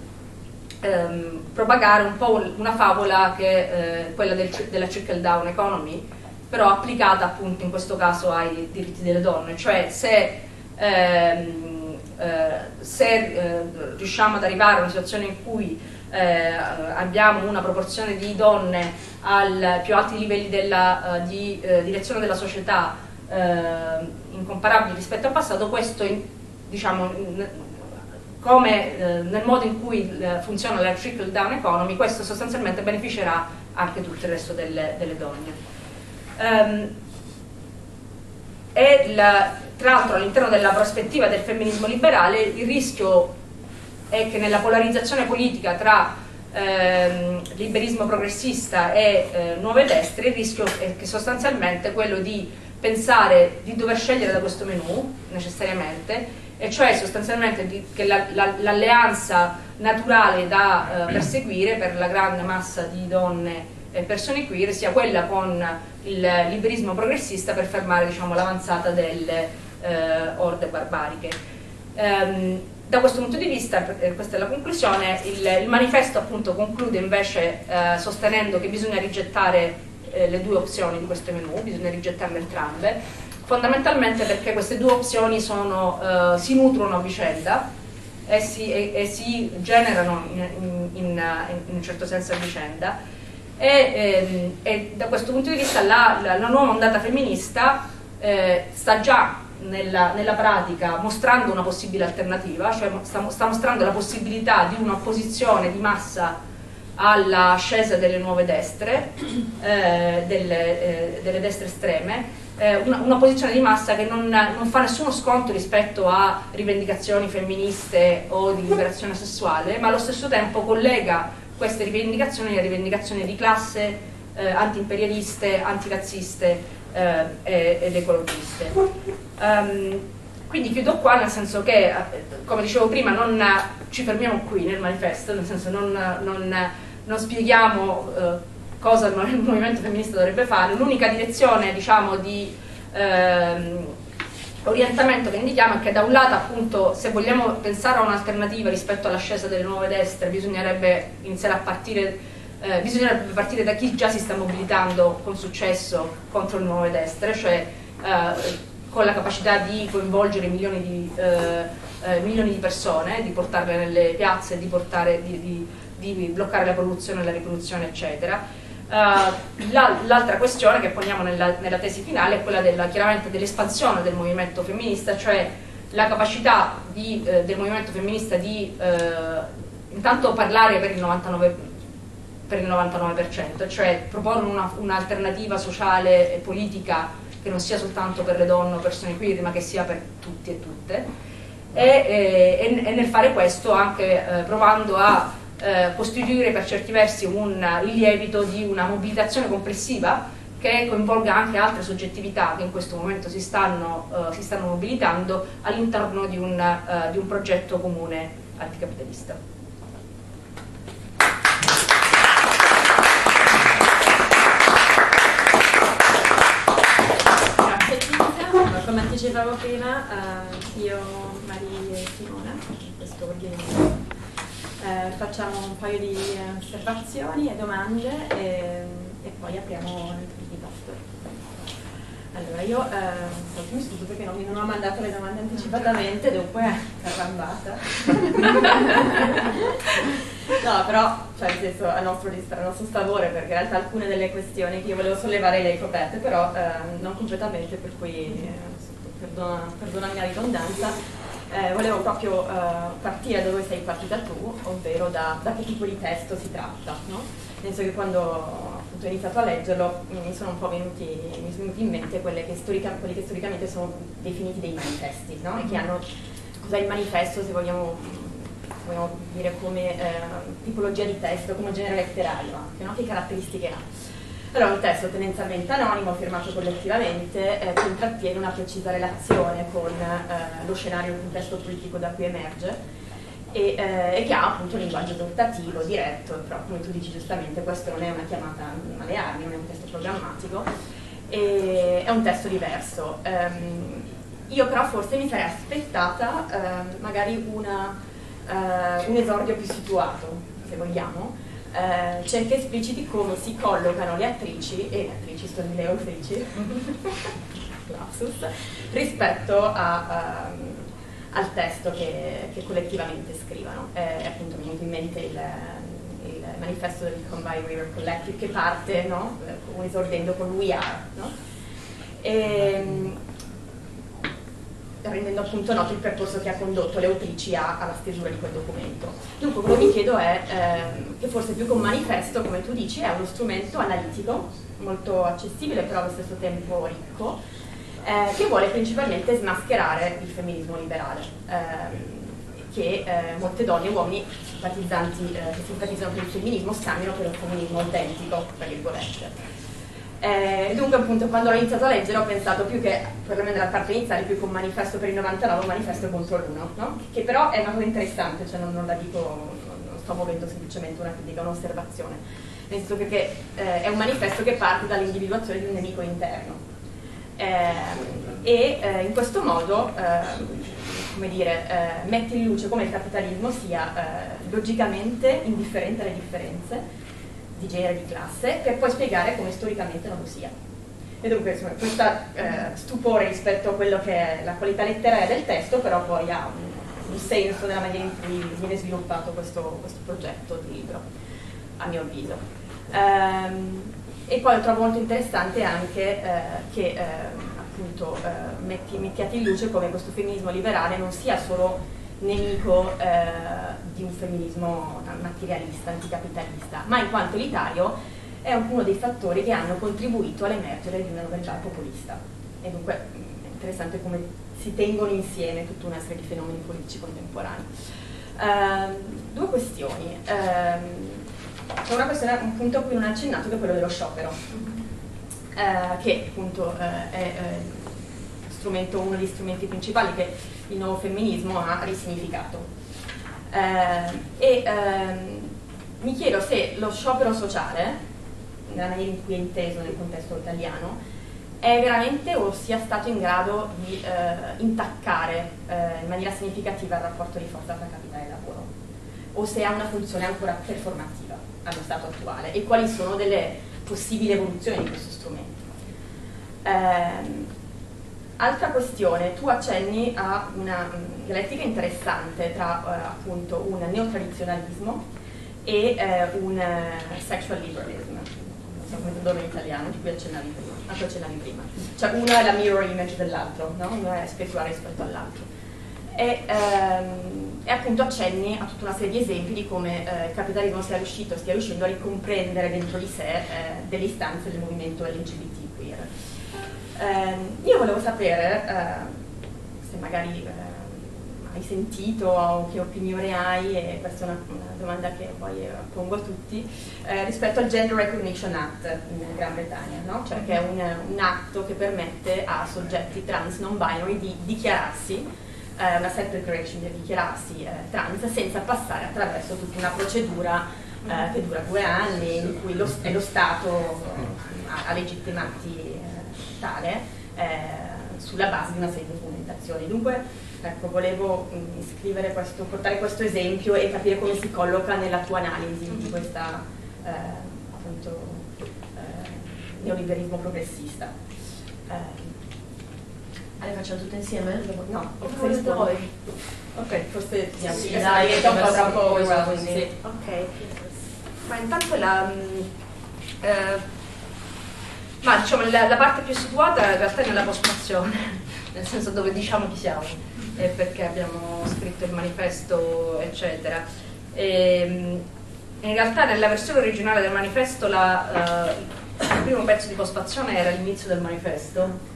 um, propagare un po' una favola che è quella del, della trickle down economy però applicata appunto in questo caso ai diritti delle donne, cioè se ehm, eh, se eh, riusciamo ad arrivare a una situazione in cui eh, abbiamo una proporzione di donne ai più alti livelli della, uh, di uh, direzione della società uh, incomparabili rispetto al passato, questo in, diciamo, come nel modo in cui funziona la trickle down economy, questo sostanzialmente beneficerà anche tutto il resto delle, delle donne. Um, e la, tra l'altro all'interno della prospettiva del femminismo liberale il rischio è che nella polarizzazione politica tra ehm, liberismo progressista e eh, nuove destre il rischio è che sostanzialmente quello di pensare di dover scegliere da questo menù necessariamente e cioè sostanzialmente di, che l'alleanza la, la, naturale da eh, perseguire per la grande massa di donne persone queer, sia quella con il liberismo progressista per fermare diciamo, l'avanzata delle eh, orde barbariche. Um, da questo punto di vista, eh, questa è la conclusione, il, il manifesto appunto conclude invece eh, sostenendo che bisogna rigettare eh, le due opzioni di questo menù, bisogna rigettarle entrambe, fondamentalmente perché queste due opzioni sono, eh, si nutrono a vicenda e si, e, e si generano in, in, in, in, un certo senso a vicenda e, ehm, e da questo punto di vista la, la, la nuova ondata femminista eh, sta già nella, nella, pratica mostrando una possibile alternativa, cioè sta, sta mostrando la possibilità di un'opposizione di massa all'ascesa delle nuove destre, eh, delle, eh, delle, destre estreme, eh, una, una, posizione di massa che non, non, fa nessuno sconto rispetto a rivendicazioni femministe o di liberazione sessuale, ma allo stesso tempo collega queste rivendicazioni a rivendicazioni di classe, eh, anti-imperialiste, antirazziste eh, ed ecologiste. Um, quindi chiudo qua nel senso che, eh, come dicevo prima, non ci fermiamo qui nel manifesto, nel senso non, non, non spieghiamo eh, cosa il movimento femminista dovrebbe fare, l'unica direzione diciamo, di ehm, orientamento che indichiamo è che da un lato appunto se vogliamo pensare a un'alternativa rispetto all'ascesa delle nuove destre bisognerebbe iniziare a partire eh, bisognerebbe partire da chi già si sta mobilitando con successo contro le nuove destre, cioè eh, con la capacità di coinvolgere milioni di, eh, eh milioni di, persone, di portarle nelle piazze, di, portare, di, di bloccare la produzione, la riproduzione, eccetera. Uh, l'altra questione che poniamo nella, nella, tesi finale è quella della, chiaramente dell'espansione del movimento femminista, cioè la capacità di, eh, del movimento femminista di eh, intanto parlare per il 99% per il 99%, cioè proporre un'alternativa una sociale e politica che non sia soltanto per le donne o persone queer, ma che sia per tutti e tutte, e, e, e nel fare questo anche eh, provando a eh, costituire per certi versi un, il lievito di una mobilitazione complessiva che coinvolga anche altre soggettività che in questo momento si stanno, uh, si stanno mobilitando all'interno di, uh, di un progetto comune anticapitalista. come anticipavo prima, uh, io, Maria e Simona, questo ordine, uh, facciamo un paio di osservazioni e domande e, e poi apriamo il dibattito. Allora, io eh, mi scuso perché non, non, ho mandato le domande anticipatamente, dopo è arrambata. no, però, cioè, nel senso, a nostro, a nostro favore, perché in realtà alcune delle questioni che io volevo sollevare le hai coperte, però eh, non completamente, per cui, eh, perdona, perdona la mia ridondanza. Eh, volevo proprio eh, partire da dove sei partita tu, ovvero da, da, che tipo di testo si tratta. No? Nel senso che quando appunto, ho iniziato a leggerlo mi sono un po' venuti, venuti in mente che storica, quelli che storicamente sono definiti dei manifesti, no? e che hanno, cos'è il manifesto se vogliamo, se vogliamo dire come eh, tipologia di testo, come genere letterario anche, no? che caratteristiche ha. Allora, un testo tendenzialmente anonimo, firmato collettivamente, eh, che intrattiene una precisa relazione con eh, lo scenario, il contesto politico da cui emerge e, eh, e, che ha appunto un linguaggio esortativo, diretto, però come tu dici giustamente questo non è una chiamata alle armi, non è un testo programmatico, è un testo diverso. Um, io però forse mi sarei aspettata uh, magari una, uh, un esordio più situato, se vogliamo, uh, cioè che espliciti come si collocano le attrici, e le attrici di le autrici, lapsus, rispetto a... Um, al testo che, che collettivamente scrivono. Eh, appunto mi venuto in mente il, il manifesto del Combine River Collective che parte no? esordendo con We Are. No? E, ehm, rendendo appunto noto il percorso che ha condotto le autrici alla stesura di quel documento. Dunque quello che mi chiedo è eh, che forse più che un manifesto, come tu dici, è uno strumento analitico, molto accessibile però allo stesso tempo ricco, eh, che vuole principalmente smascherare il femminismo liberale, ehm, che eh, molte donne e uomini simpatizzanti, eh, che simpatizzano per il femminismo scambiano per un femminismo autentico, tra virgolette. Eh, dunque appunto quando ho iniziato a leggere ho pensato più che, perlomeno nella parte iniziale, più che un manifesto per il 99, un manifesto contro l'uno, no? che però è una cosa interessante, cioè non, non la dico, non sto muovendo semplicemente una critica, un'osservazione, nel senso che, che eh, è un manifesto che parte dall'individuazione di un nemico interno. Eh, e eh, in questo modo come dire, mette in luce come il capitalismo sia logicamente indifferente alle differenze di genere di classe, per poi spiegare come storicamente non lo sia. E dunque insomma, questo eh, stupore rispetto a quello che è la qualità letteraria del testo, però poi ha un, un senso nella maniera in cui viene sviluppato questo, questo progetto di libro, a mio avviso. Ehm, e poi trovo molto interessante anche eh, che eh, appunto metti, mettiate in luce come questo femminismo liberale non sia solo nemico eh, di un femminismo materialista, anticapitalista, ma in quanto elitario è uno dei fattori che hanno contribuito all'emergere di una novità populista. E dunque è interessante come si tengono insieme tutta una serie di fenomeni politici contemporanei. Uh, due questioni. Uh, una questione, un punto a cui non ho accennato, che è quello dello sciopero, uh, che appunto eh, è uno degli strumenti principali che il nuovo femminismo ha risignificato. e ehm, mi chiedo se lo sciopero sociale nella maniera in cui è inteso nel contesto italiano, è veramente o sia stato in grado di eh, intaccare eh, in maniera significativa il rapporto di forza tra capitale e lavoro, o se ha una funzione ancora performativa allo stato attuale e quali sono delle possibili evoluzioni di questo strumento. Eh, altra questione, tu accenni a una um, dialettica interessante tra uh, appunto un neotradizionalismo e uh, un uh, sexual liberalism come tradurlo in italiano, di cui accennavi prima, a cui accennavi prima. Cioè uno è la mirror image dell'altro, no? uno è speculare rispetto all'altro. E, ehm, e, appunto accenni a tutta una serie di esempi di come eh, il capitalismo sia riuscito, stia riuscendo a ricomprendere dentro di sé eh, delle istanze del movimento LGBT queer. Eh, io volevo sapere eh, se magari eh, hai sentito o che opinione hai, e questa è una, una domanda che poi eh, pongo a tutti, eh, rispetto al Gender Recognition Act in Gran Bretagna, no? cioè che è un, un, atto che permette a soggetti trans non binary di dichiararsi, eh, una self-declaration di dichiararsi trans senza passare attraverso tutta una procedura che dura due anni, in cui lo, è lo Stato a, a legittimati tale sulla base di una serie di documentazioni. Dunque, Ecco, volevo mh, questo, portare questo esempio e capire come si colloca nella tua analisi di mhm. questa eh, appunto, eh, neoliberismo progressista. Eh, le facciamo tutte insieme? No, forse voi. Ok, forse sì, sì, dai, è un po' troppo. Sì. Ok, ma intanto la... Eh, ma diciamo la, la, parte più situata in realtà è nella postazione, nel senso dove diciamo chi siamo eh, perché abbiamo scritto il manifesto, eccetera. E, ehm, in realtà nella versione originale del manifesto la, uh, il primo pezzo di postfazione era l'inizio del manifesto,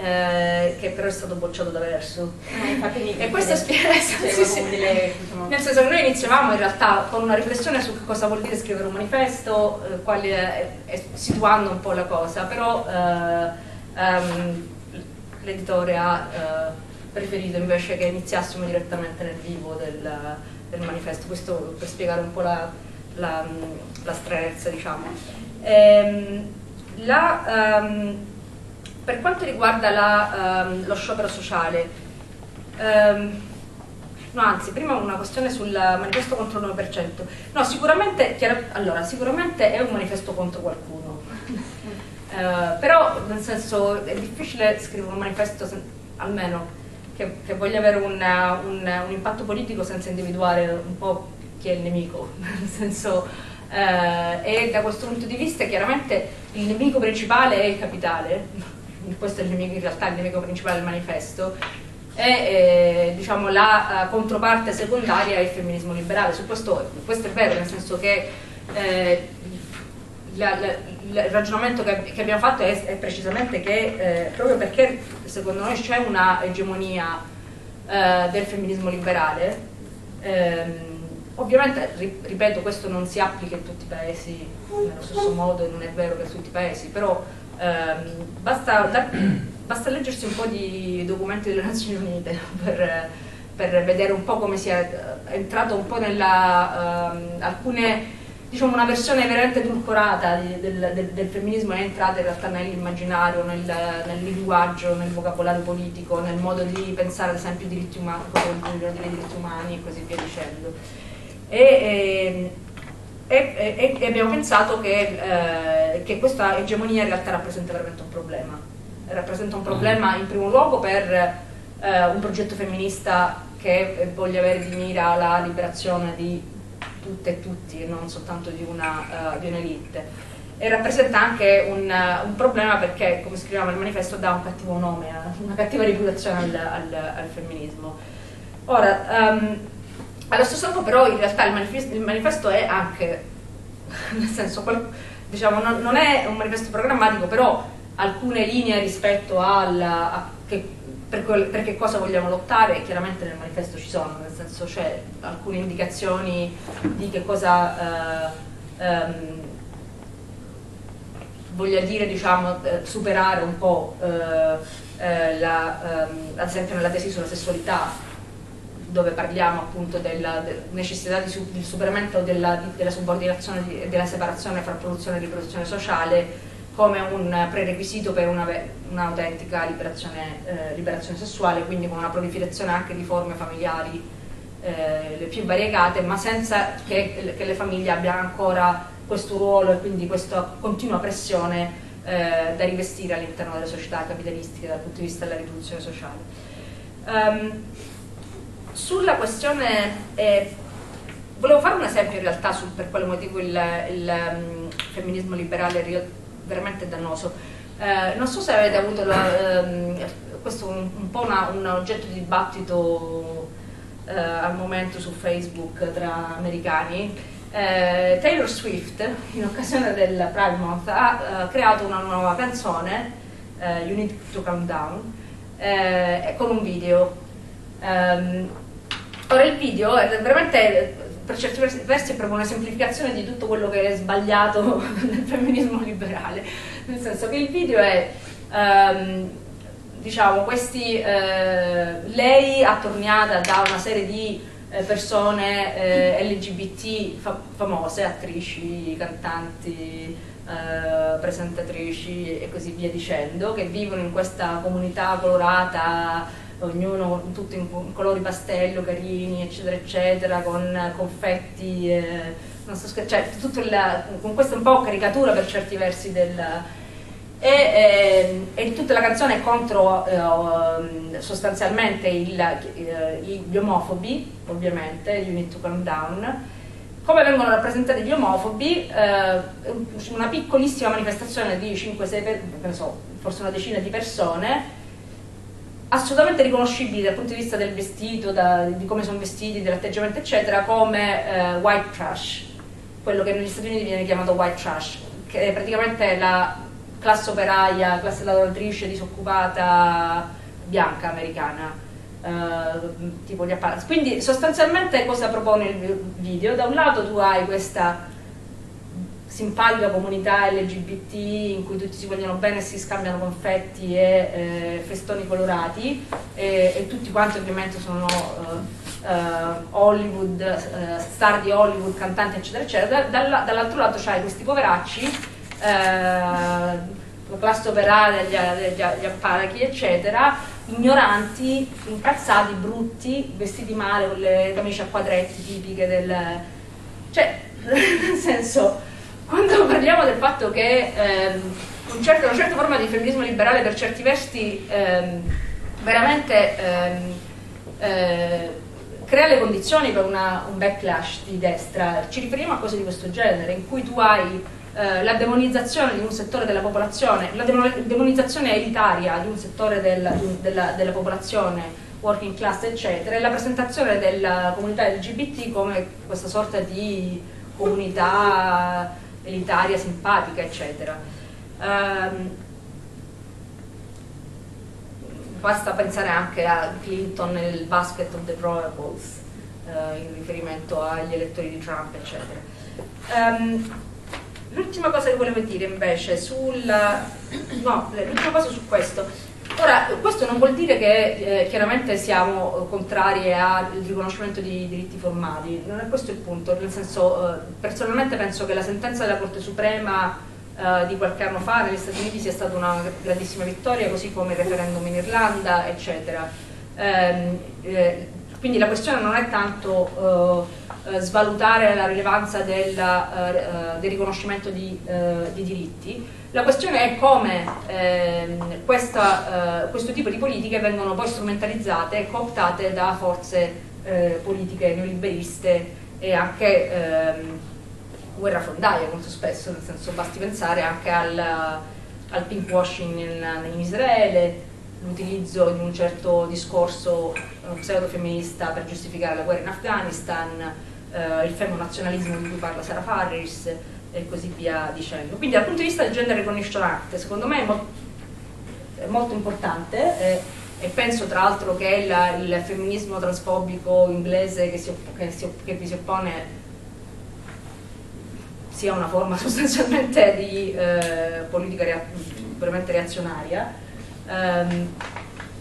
eh, che però è stato bocciato da Verso. Eh, e questo spiega sì, sì. Diciamo. Nel senso che noi iniziavamo in realtà con una riflessione su cosa vuol dire scrivere un manifesto, eh, quali, eh, situando un po' la cosa, però um, l'editore ha preferito invece che iniziassimo direttamente nel vivo del, del manifesto, questo per spiegare un po' la, la, la stranezza diciamo. Ehm, la, um, per quanto riguarda la, um, lo sciopero sociale, um, no anzi prima una questione sul manifesto contro il 9%, no sicuramente, allora, sicuramente è un manifesto contro qualcuno, uh, però nel senso è difficile scrivere un manifesto almeno che, che voglia avere una, un, un, impatto politico senza individuare un po' chi è il nemico, nel senso, eh, e da questo punto di vista chiaramente il nemico principale è il capitale, questo è nemico, in realtà il nemico principale del manifesto, e eh, diciamo, la uh, controparte secondaria è il femminismo liberale. Su questo, questo è vero, nel senso che eh, la, la, il ragionamento che, che, abbiamo fatto è, è precisamente che eh, proprio perché secondo noi c'è una egemonia eh, del femminismo liberale, ehm, ovviamente, ripeto, questo non si applica in tutti i paesi nello stesso modo e non è vero per tutti i paesi, però ehm, basta, da, basta, leggersi un po' di documenti delle Nazioni Unite per, per vedere un po' come sia entrato un po' nella uh, alcune diciamo una versione veramente edulcorata del, del, del, femminismo è entrata in realtà nell'immaginario, nel, nel, linguaggio, nel vocabolario politico, nel modo di pensare ad esempio i diritti umani, i diritti umani e così via dicendo. E, e, e, e abbiamo pensato che, eh, che, questa egemonia in realtà rappresenta veramente un problema. Rappresenta un problema in primo luogo per eh, un progetto femminista che voglia avere di mira la liberazione di tutte e tutti e non soltanto di, uh, di un'elite. E rappresenta anche un, uh, un, problema perché, come scriviamo nel manifesto, dà un cattivo nome, uh, una cattiva reputazione al, al, al femminismo. Ora, um, allo stesso tempo però in realtà il manifesto, il manifesto è anche, nel senso, diciamo, non, non, è un manifesto programmatico, però alcune linee rispetto al, a che per, quel, per, che cosa vogliamo lottare, chiaramente nel manifesto ci sono, nel senso c'è alcune indicazioni di che cosa eh, ehm, voglia dire diciamo, eh, superare un po' eh, eh, la, ehm, ad esempio nella tesi sulla sessualità dove parliamo appunto della, necessità di, di superamento della, della subordinazione e della separazione fra produzione e riproduzione sociale come un prerequisito per un'autentica liberazione, eh, liberazione, sessuale, quindi con una proliferazione anche di forme familiari eh, le più variegate, ma senza che, che, le famiglie abbiano ancora questo ruolo e quindi questa continua pressione eh, da rivestire all'interno delle società capitalistiche dal punto di vista della rivoluzione sociale. Um, sulla questione, eh, volevo fare un esempio in realtà sul, per quale motivo il, il um, femminismo liberale veramente dannoso. Eh, non so se avete avuto la, ehm, questo è un, un, po' una, un oggetto di dibattito eh, al momento su Facebook tra americani. Eh, Taylor Swift, in occasione del Pride Month, ha eh, creato una nuova canzone, eh, You Need to Calm Down, con un video. Um, ora il video è veramente per certi versi è proprio una semplificazione di tutto quello che è sbagliato nel femminismo liberale, nel senso che il video è, um, diciamo, questi, uh, lei attorniata da una serie di uh, persone eh, LGBT fa famose, attrici, cantanti, presentatrici e così via dicendo, che vivono in questa comunità colorata ognuno tutto in, colori pastello, carini, eccetera, eccetera, con confetti, eh, non so cioè, il, con questa un po' caricatura per certi versi del... E, eh, e tutta la canzone è contro eh, sostanzialmente il, eh, gli omofobi, ovviamente, You Need to Calm Down. Come vengono rappresentati gli omofobi? Eh, una piccolissima manifestazione di 5-6, so, forse una decina di persone, assolutamente riconoscibili dal punto di vista del vestito, da, di come sono vestiti, dell'atteggiamento eccetera, come eh, white trash, quello che negli Stati Uniti viene chiamato white trash, che è praticamente la classe operaia, classe lavoratrice disoccupata bianca americana. Uh, tipo gli apparecchi. Quindi sostanzialmente cosa propone il video? Da un lato tu hai questa simpatica comunità LGBT in cui tutti si vogliono bene e si scambiano confetti e eh, festoni colorati e, e, tutti quanti ovviamente sono uh, uh, Hollywood, uh, star di Hollywood, cantanti eccetera eccetera, Dall, dall'altro lato c'hai questi poveracci la classe operaria, gli, gli, gli apparachi eccetera, ignoranti, incazzati, brutti, vestiti male con le camicie a quadretti tipiche del... cioè, nel senso quando parliamo del fatto che ehm, un certo, una certa forma di femminismo liberale per certi versi ehm, veramente ehm, eh, crea le condizioni per una, un backlash di destra, ci riferiamo a cose di questo genere, in cui tu hai eh, la demonizzazione di un settore della popolazione, la demonizzazione elitaria di un settore del, della, della popolazione working class eccetera e la presentazione della comunità LGBT come questa sorta di comunità elitaria, simpatica, eccetera. Um, basta pensare anche a Clinton nel basket of the deplorables uh, in riferimento agli elettori di Trump, eccetera. Um, l'ultima cosa che volevo dire invece sul... no, l'ultima cosa su questo. Ora, questo non vuol dire che eh, chiaramente siamo contrari al riconoscimento di diritti formali, non è questo il punto, nel senso, eh, personalmente penso che la sentenza della Corte Suprema eh, di qualche anno fa negli Stati Uniti sia stata una grandissima vittoria, così come il referendum in Irlanda, eccetera. Ehm, eh, quindi la questione non è tanto eh, eh, svalutare la rilevanza del, del riconoscimento di, di diritti, la questione è come ehm, questa, eh, questo tipo di politiche vengono poi strumentalizzate e cooptate da forze eh, politiche neoliberiste e anche ehm, guerrafondaie molto spesso, nel senso basti pensare anche al, al pinkwashing in, in Israele, l'utilizzo di un certo discorso pseudo-femminista per giustificare la guerra in Afghanistan, eh, il femonazionalismo di cui parla Sarah Harris, e così via dicendo. Quindi dal punto di vista del Gender Recognition Act, secondo me è, mo è molto importante eh, e penso tra l'altro che il, il, femminismo transfobico inglese che, si che, si che vi si oppone sia una forma sostanzialmente di eh, politica rea veramente reazionaria. Um,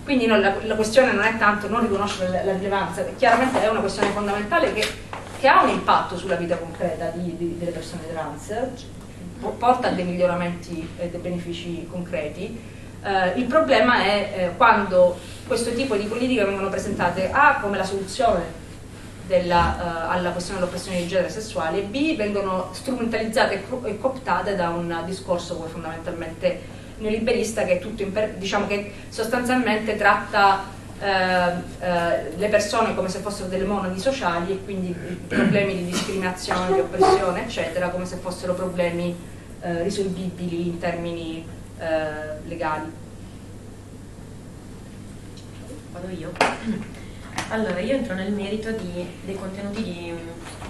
quindi no, la, la, questione non è tanto non riconoscere la rilevanza, chiaramente è una questione fondamentale che che ha un impatto sulla vita concreta di, di, delle persone trans, porta a dei miglioramenti e dei benefici concreti. Eh, il problema è eh, quando questo tipo di politiche vengono presentate A come la soluzione della, uh, alla questione dell'oppressione di genere sessuale e B vengono strumentalizzate e cooptate da un discorso fondamentalmente neoliberista che, diciamo, che sostanzialmente tratta eh, eh, le persone come se fossero delle monadi sociali e quindi problemi di discriminazione, di oppressione, eccetera, come se fossero problemi eh, risolvibili in termini eh, legali. Vado io. Allora, io entro nel merito di, dei contenuti di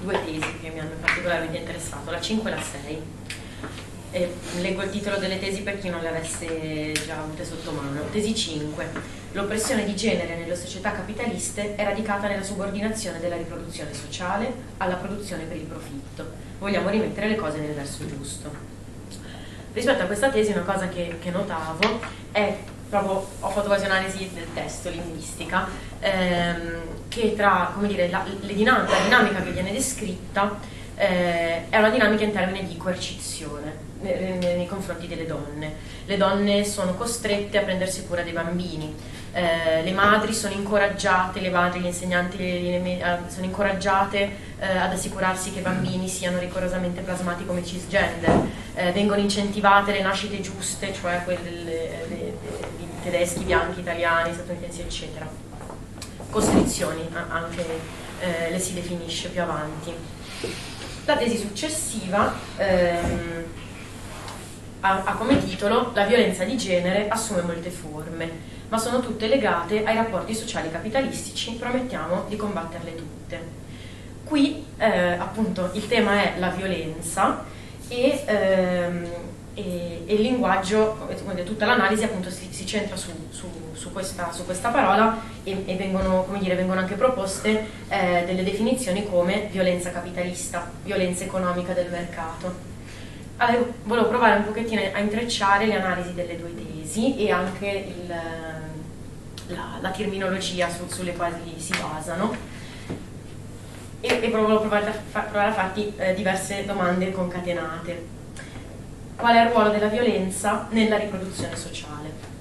due tesi che mi hanno particolarmente interessato, la 5 e la 6. E leggo il titolo delle tesi per chi non le avesse già avute sotto mano. Tesi 5 L'oppressione di genere nelle società capitaliste è radicata nella subordinazione della riproduzione sociale alla produzione per il profitto. Vogliamo rimettere le cose nel verso giusto. Rispetto a questa tesi una cosa che, che notavo è proprio, ho fatto quasi un'analisi del testo, linguistica, ehm, che tra dire, la, dinam la, dinamica che viene descritta eh, è una dinamica in termini di coercizione nei, confronti delle donne. Le donne sono costrette a prendersi cura dei bambini, eh, le madri sono incoraggiate, le madri, gli insegnanti le, le, eh, sono incoraggiate eh, ad assicurarsi che i bambini siano rigorosamente plasmati come cisgender, eh, vengono incentivate le nascite giuste, cioè quelle di tedeschi, bianchi, italiani, statunitensi, eccetera. Costrizioni anche eh, le si definisce più avanti. La tesi successiva ehm, ha, ha come titolo La violenza di genere assume molte forme ma sono tutte legate ai rapporti sociali capitalistici, promettiamo di combatterle tutte. Qui eh, appunto il tema è la violenza e, ehm, e, e il linguaggio, tutta l'analisi appunto si, si centra su, su, su, questa, su, questa, parola e, e vengono, dire, vengono, anche proposte eh, delle definizioni come violenza capitalista, violenza economica del mercato. Allora, volevo provare un pochettino a intrecciare le analisi delle due tesi e anche il, la, la terminologia su, sulle quali si basano e, e volevo provare a, fa, provare a farti eh, diverse domande concatenate. Qual è il ruolo della violenza nella riproduzione sociale?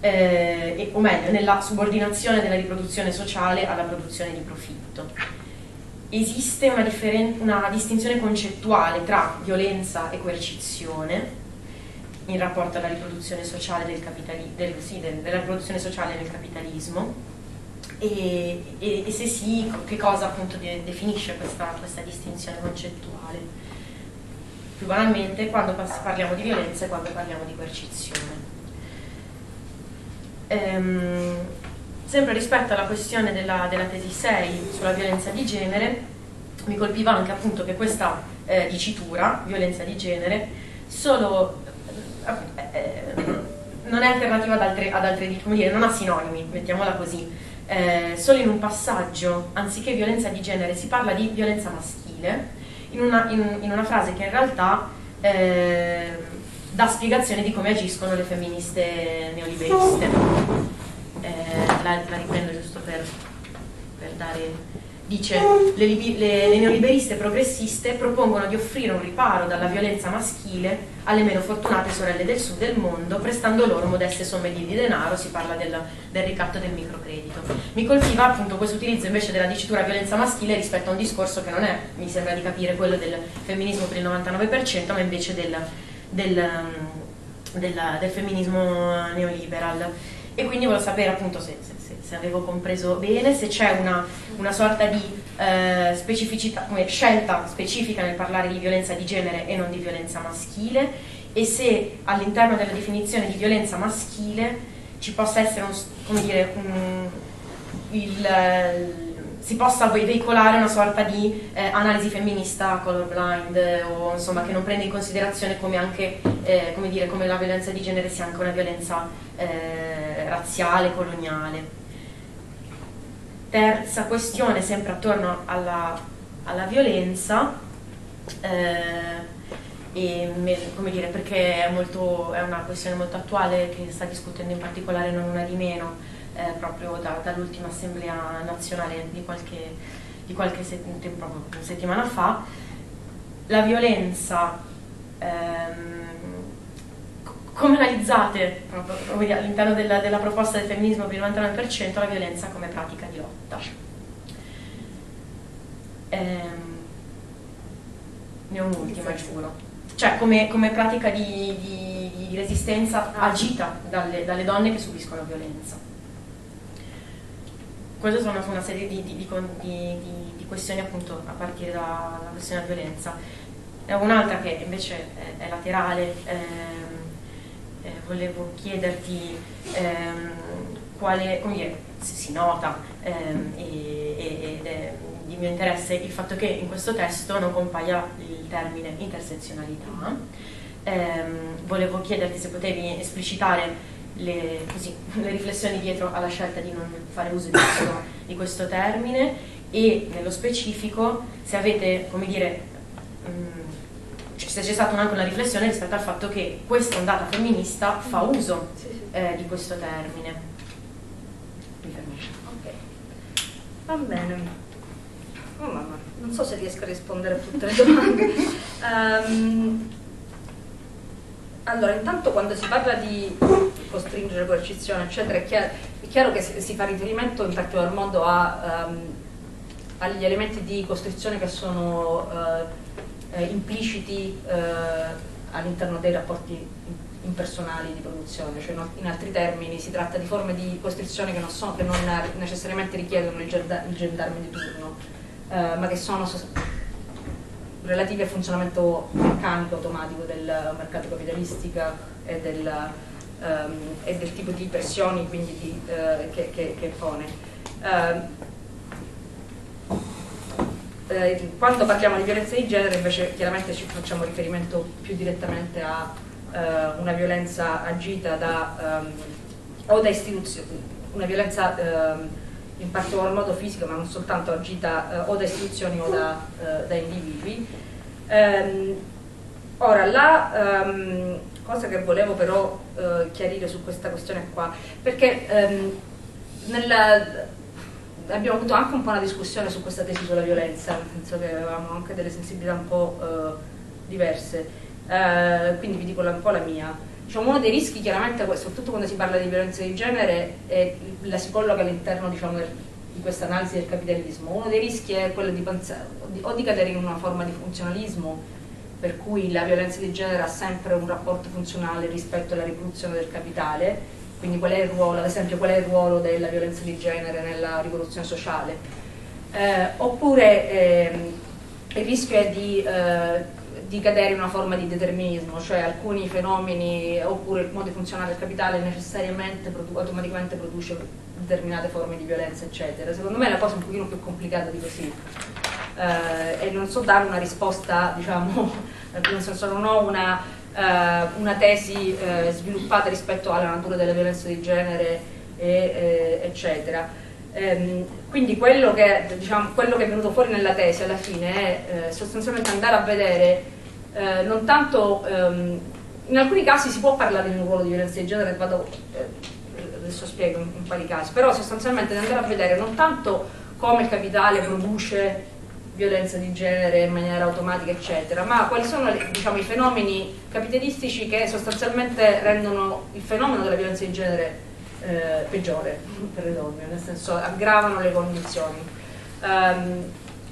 Eh, o meglio, nella subordinazione della riproduzione sociale alla produzione di profitto. Esiste una, una distinzione concettuale tra violenza e coercizione, in rapporto alla riproduzione sociale del del, sì, del, della riproduzione sociale nel capitalismo e, e, e, se sì, che cosa appunto de, definisce questa, questa, distinzione concettuale? Più banalmente quando parliamo di violenza e quando parliamo di coercizione. Ehm, sempre rispetto alla questione della, della, tesi 6 sulla violenza di genere, mi colpiva anche appunto che questa eh, dicitura, violenza di genere, solo eh, non è alternativa ad altre, ad altre dire, non ha sinonimi, mettiamola così. Eh, solo in un passaggio, anziché violenza di genere, si parla di violenza maschile, in una, in, in una frase che in realtà eh, dà spiegazione di come agiscono le femministe neoliberiste. Eh, la, la, riprendo giusto per, per dare dice le, le, le, neoliberiste progressiste propongono di offrire un riparo dalla violenza maschile alle meno fortunate sorelle del sud del mondo prestando loro modeste somme di denaro si parla del, del ricatto del microcredito. Mi colpiva appunto questo utilizzo invece della dicitura violenza maschile rispetto a un discorso che non è mi sembra di capire quello del femminismo per il 99% ma invece del, del, del, femminismo neoliberal e quindi volevo sapere appunto se, se, se avevo compreso bene, se c'è una, una, sorta di eh, specificità, come scelta specifica nel parlare di violenza di genere e non di violenza maschile e se all'interno della definizione di violenza maschile ci possa essere un, dire, un, il, si possa veicolare una sorta di eh, analisi femminista colorblind eh, o insomma che non prende in considerazione come anche eh, come, dire, come la violenza di genere sia anche una violenza eh, razziale, coloniale. Terza questione, sempre attorno alla, alla violenza, eh, e, come dire, perché è, molto, è una questione molto attuale che sta discutendo in particolare non una di meno eh, proprio da, dall'ultima assemblea nazionale di qualche, di qualche set, tempo, settimana fa, la violenza, ehm, come analizzate all'interno della, della, proposta del femminismo per il 99% la violenza come pratica di lotta? Ehm, ne ho un'ultima, giuro. Cioè, come, come pratica di, di, di, resistenza agita dalle, dalle donne che subiscono violenza queste sono una serie di, di, di, di, questioni appunto a partire dalla questione della violenza. E un'altra che invece è, è laterale, ehm, eh, volevo chiederti ehm, quale, come dire, si, si nota ehm, e, ed è di mio interesse il fatto che in questo testo non compaia il termine intersezionalità. Ehm, volevo chiederti se potevi esplicitare le, così, le, riflessioni dietro alla scelta di non fare uso di questo, di questo termine e nello specifico se avete, come dire, mh, mm, se c'è stata anche una riflessione rispetto al fatto che questa ondata femminista fa uso eh, di questo termine. Ok, va bene. Oh mamma, non so se riesco a rispondere a tutte le domande. um, allora, intanto quando si parla di costringere, coercizione, eccetera, è chiaro, è chiaro che si, fa riferimento in particolar modo a, um, agli elementi di costrizione che sono uh, impliciti uh, all'interno dei rapporti impersonali di produzione, cioè in altri termini si tratta di forme di costrizione che non, sono, che non necessariamente richiedono il, gendarme di turno, uh, ma che sono relativi al funzionamento meccanico, automatico del mercato capitalistico e del, um, e del tipo di pressioni di, uh, che, che, che, pone. Uh, eh, quando parliamo di violenza di genere invece chiaramente ci facciamo riferimento più direttamente a uh, una violenza agita da, um, o da istituzioni, una violenza um, in particolar modo fisica ma non soltanto agita o da istituzioni o da, da individui. Um, ora, la, cosa che volevo però eh, chiarire su questa questione qua, perché ehm, nella, abbiamo avuto anche un po' una discussione su questa tesi sulla violenza, nel senso che avevamo anche delle sensibilità un po' eh, diverse, eh, quindi vi dico un po' la mia. Diciamo, uno dei rischi chiaramente, soprattutto quando si parla di violenza di genere, è, la si colloca all'interno diciamo, di questa analisi del capitalismo. Uno dei rischi è quello di pensare, o di cadere in una forma di funzionalismo, per cui la violenza di genere ha sempre un rapporto funzionale rispetto alla riproduzione del capitale, quindi qual è il ruolo, ad esempio qual è il ruolo della violenza di genere nella rivoluzione sociale, eh, oppure eh, il rischio è di, eh, di, cadere in una forma di determinismo, cioè alcuni fenomeni oppure il modo di funzionare del capitale necessariamente produ automaticamente produce determinate forme di violenza eccetera. Secondo me è la cosa un pochino più complicata di così eh, e non so dare una risposta, diciamo, nel senso non ho una, eh, una tesi eh, sviluppata rispetto alla natura della violenza di genere, e, eh, eccetera. Ehm, quindi quello che, diciamo, quello che, è venuto fuori nella tesi alla fine è eh, sostanzialmente andare a vedere eh, non tanto ehm, in alcuni casi si può parlare di un ruolo di violenza di genere, vado, eh, adesso spiego in, in quali casi, però sostanzialmente andare a vedere non tanto come il capitale produce violenza di genere in maniera automatica, eccetera, ma quali sono diciamo, i fenomeni capitalistici che sostanzialmente rendono il fenomeno della violenza di genere eh, peggiore per le donne, nel senso aggravano le condizioni. Um,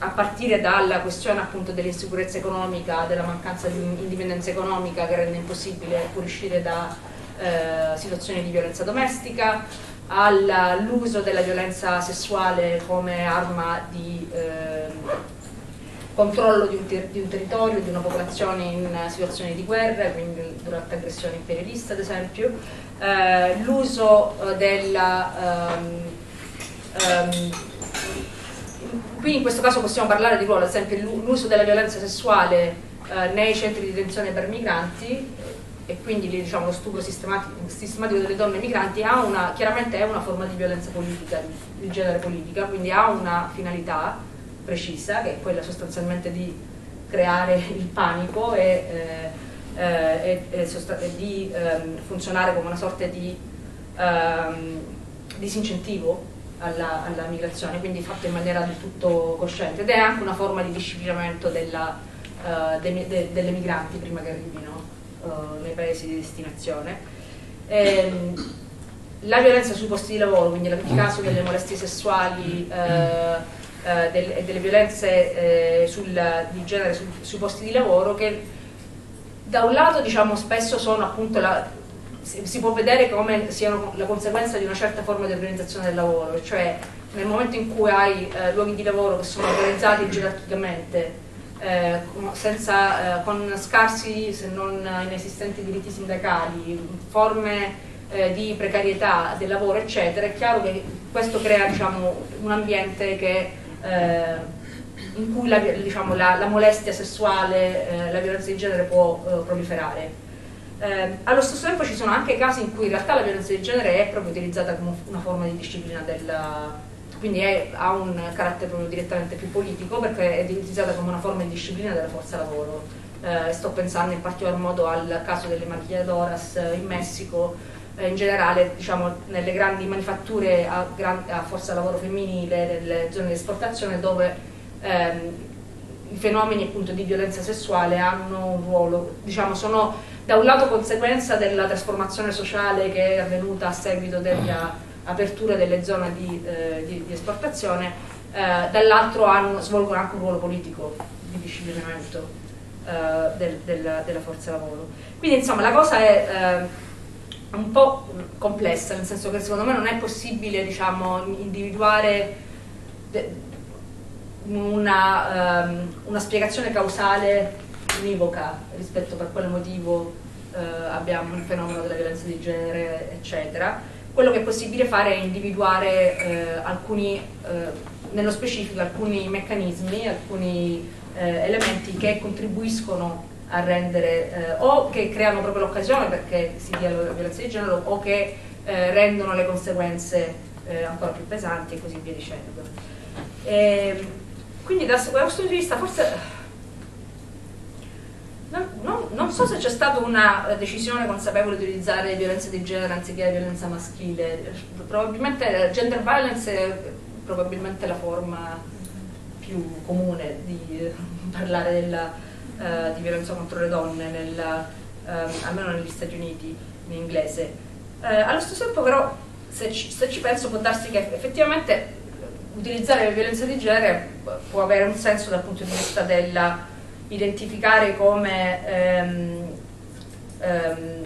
a partire dalla questione appunto dell'insicurezza economica, della mancanza di indipendenza economica che rende impossibile fuoriuscire da eh, situazioni di violenza domestica, all'uso della violenza sessuale come arma di eh, controllo di un, di un, territorio, di una popolazione in situazioni di guerra, quindi durante aggressioni imperialiste ad esempio, eh, l'uso eh, della... Um, um, qui in questo caso possiamo parlare di ruolo, ad esempio l'uso della violenza sessuale eh, nei centri di detenzione per migranti e quindi diciamo, lo stupro sistematico, sistematico, delle donne migranti una, chiaramente è una forma di violenza politica, di genere politica, quindi ha una finalità precisa che è quella sostanzialmente di creare il panico e, eh, eh, e, e di ehm, funzionare come una sorta di ehm, disincentivo alla, alla, migrazione, quindi fatto in maniera del tutto cosciente ed è anche una forma di disciplinamento della, uh, de, de, delle migranti prima che arrivino uh, nei paesi di destinazione. E, ehm, la violenza sui posti di lavoro, quindi il caso delle molestie sessuali del, e delle violenze sul, di genere su, sui posti di lavoro che da un lato diciamo spesso sono appunto la, si può vedere come siano la conseguenza di una certa forma di organizzazione del lavoro, cioè nel momento in cui hai eh, luoghi di lavoro che sono organizzati gerarchicamente, eh, senza, eh, con scarsi se non inesistenti diritti sindacali, forme eh, di precarietà del lavoro, eccetera, è chiaro che questo crea diciamo, un ambiente che, eh, in cui la, diciamo, la, la, molestia sessuale, eh, la violenza di genere può proliferare. Eh, allo stesso tempo ci sono anche casi in cui in realtà la violenza di genere è proprio utilizzata come una forma di disciplina del, quindi è, ha un carattere proprio direttamente più politico perché è utilizzata come una forma di disciplina della forza lavoro. Eh, sto pensando in particolar modo al caso delle maquilladoras in Messico, eh, in generale diciamo, nelle grandi manifatture a, gran, a, forza lavoro femminile, nelle zone di esportazione dove ehm, i fenomeni appunto di violenza sessuale hanno un ruolo, diciamo, sono da un lato conseguenza della trasformazione sociale che è avvenuta a seguito dell'apertura delle zone di, eh, di, di esportazione, eh, dall'altro svolgono anche un ruolo politico di disciplinamento eh, del, del, della forza lavoro. Quindi insomma la cosa è eh, un po' complessa, nel senso che secondo me non è possibile diciamo, individuare una, um, una spiegazione causale univoca rispetto per quale motivo abbiamo il fenomeno della violenza di genere, eccetera. Quello che è possibile fare è individuare eh, alcuni, eh, nello specifico alcuni meccanismi, alcuni eh, elementi che contribuiscono a rendere eh, o che creano proprio l'occasione perché si dia la violenza di genere o che eh, rendono le conseguenze ancora più pesanti e così via dicendo. E, ehm, quindi da questo punto di vista forse non, non, so se c'è stata una decisione consapevole di utilizzare violenza di genere anziché violenza maschile. Probabilmente gender violence è probabilmente la forma più comune di parlare della, uh, di violenza contro le donne, nella, uh, almeno negli Stati Uniti in inglese. Uh, allo stesso tempo però, se ci, se ci penso, può darsi che effettivamente utilizzare la violenza di genere può avere un senso dal punto di vista della identificare come ehm, ehm,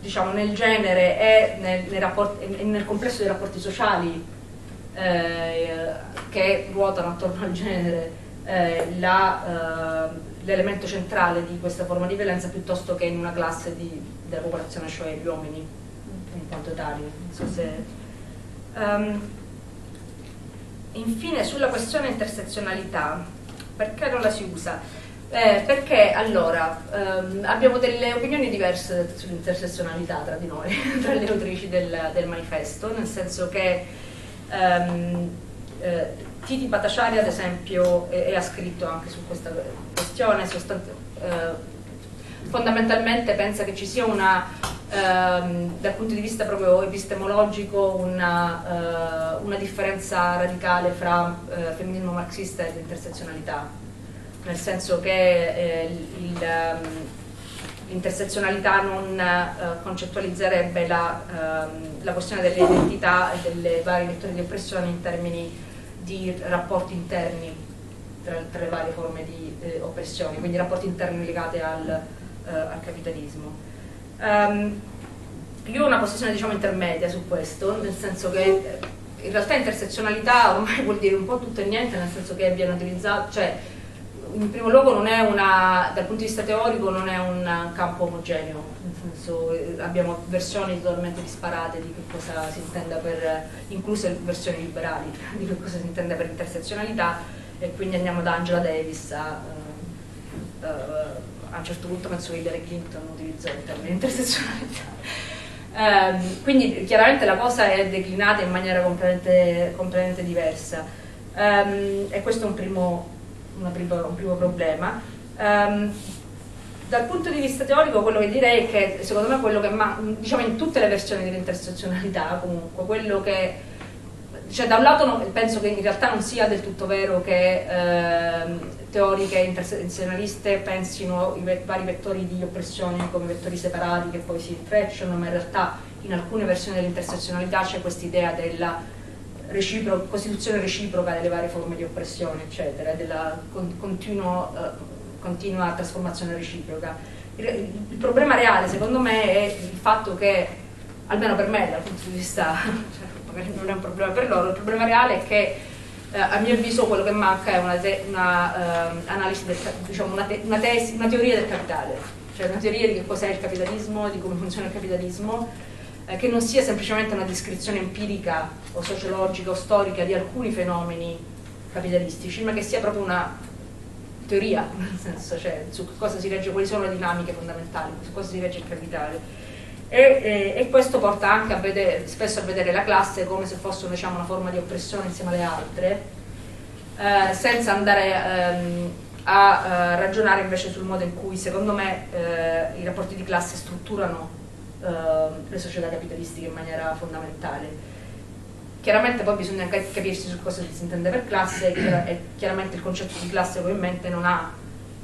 diciamo nel genere e nel, nei rapporti, nel complesso dei rapporti sociali eh, che ruotano attorno al genere eh, eh, l'elemento centrale di questa forma di violenza piuttosto che in una classe di, della popolazione, cioè gli uomini in quanto tali. So um, infine sulla questione intersezionalità perché non la si usa? Eh, perché allora ehm, abbiamo delle opinioni diverse sull'intersezionalità tra di noi, tra le autrici del, del, manifesto, nel senso che ehm, eh, Titi Bataciari ad esempio e, e, ha scritto anche su questa questione, eh, fondamentalmente pensa che ci sia una, ehm, dal punto di vista proprio epistemologico, una, eh, una differenza radicale fra eh, femminismo marxista ed intersezionalità, nel senso che eh, il, ehm, l'intersezionalità non eh, concettualizzerebbe la, ehm, la, questione delle identità e delle varie vettori di oppressione in termini di rapporti interni tra, tra le varie forme di eh, oppressione, quindi rapporti interni legati al, eh, al capitalismo. Um, io ho una posizione diciamo intermedia su questo, nel senso che eh, in realtà intersezionalità ormai vuol dire un po' tutto e niente, nel senso che viene utilizzato, cioè in primo luogo una, dal punto di vista teorico non è un campo omogeneo, nel senso eh, abbiamo versioni totalmente disparate di che cosa si intenda per, incluse versioni liberali, di che cosa si intende per intersezionalità e quindi andiamo da Angela Davis a, uh, uh, a un certo punto penso che Hillary Clinton utilizzò il termine intersezionalità. Um, quindi chiaramente la cosa è declinata in maniera completamente, completamente diversa um, e questo è un primo prima, un primo problema. Um, dal punto di vista teorico quello che direi è che secondo me quello che ma, diciamo in tutte le versioni dell'intersezionalità comunque quello che cioè da un lato no, penso che in realtà non sia del tutto vero che eh, teoriche intersezionaliste pensino i vari vettori di oppressione come vettori separati che poi si intrecciano, ma in realtà in alcune versioni dell'intersezionalità c'è questa idea della recipro, costituzione reciproca delle varie forme di oppressione, eccetera, della continuo, uh, continua trasformazione reciproca. Il, il, problema reale, secondo me, è il fatto che, almeno per me, dal punto di vista, cioè, magari non è un problema per loro, il problema reale è che eh, a mio avviso quello che manca è una, te, una, analisi del, diciamo, una, te, una, una teoria del capitale, cioè una teoria di che cos'è il capitalismo, di come funziona il capitalismo eh, che non sia semplicemente una descrizione empirica o sociologica o storica di alcuni fenomeni capitalistici, ma che sia proprio una teoria, nel senso, cioè su cosa si regge, quali sono le dinamiche fondamentali, su cosa si regge il capitale. E, e, e, questo porta anche a vedere, spesso a vedere la classe come se fosse diciamo, una forma di oppressione insieme alle altre, eh, senza andare ehm, a eh, ragionare invece sul modo in cui secondo me eh, i rapporti di classe strutturano Ehm, le società capitalistiche in maniera fondamentale. Chiaramente poi bisogna capirsi su cosa si intende per classe e chiaramente il concetto di classe ovviamente non ha,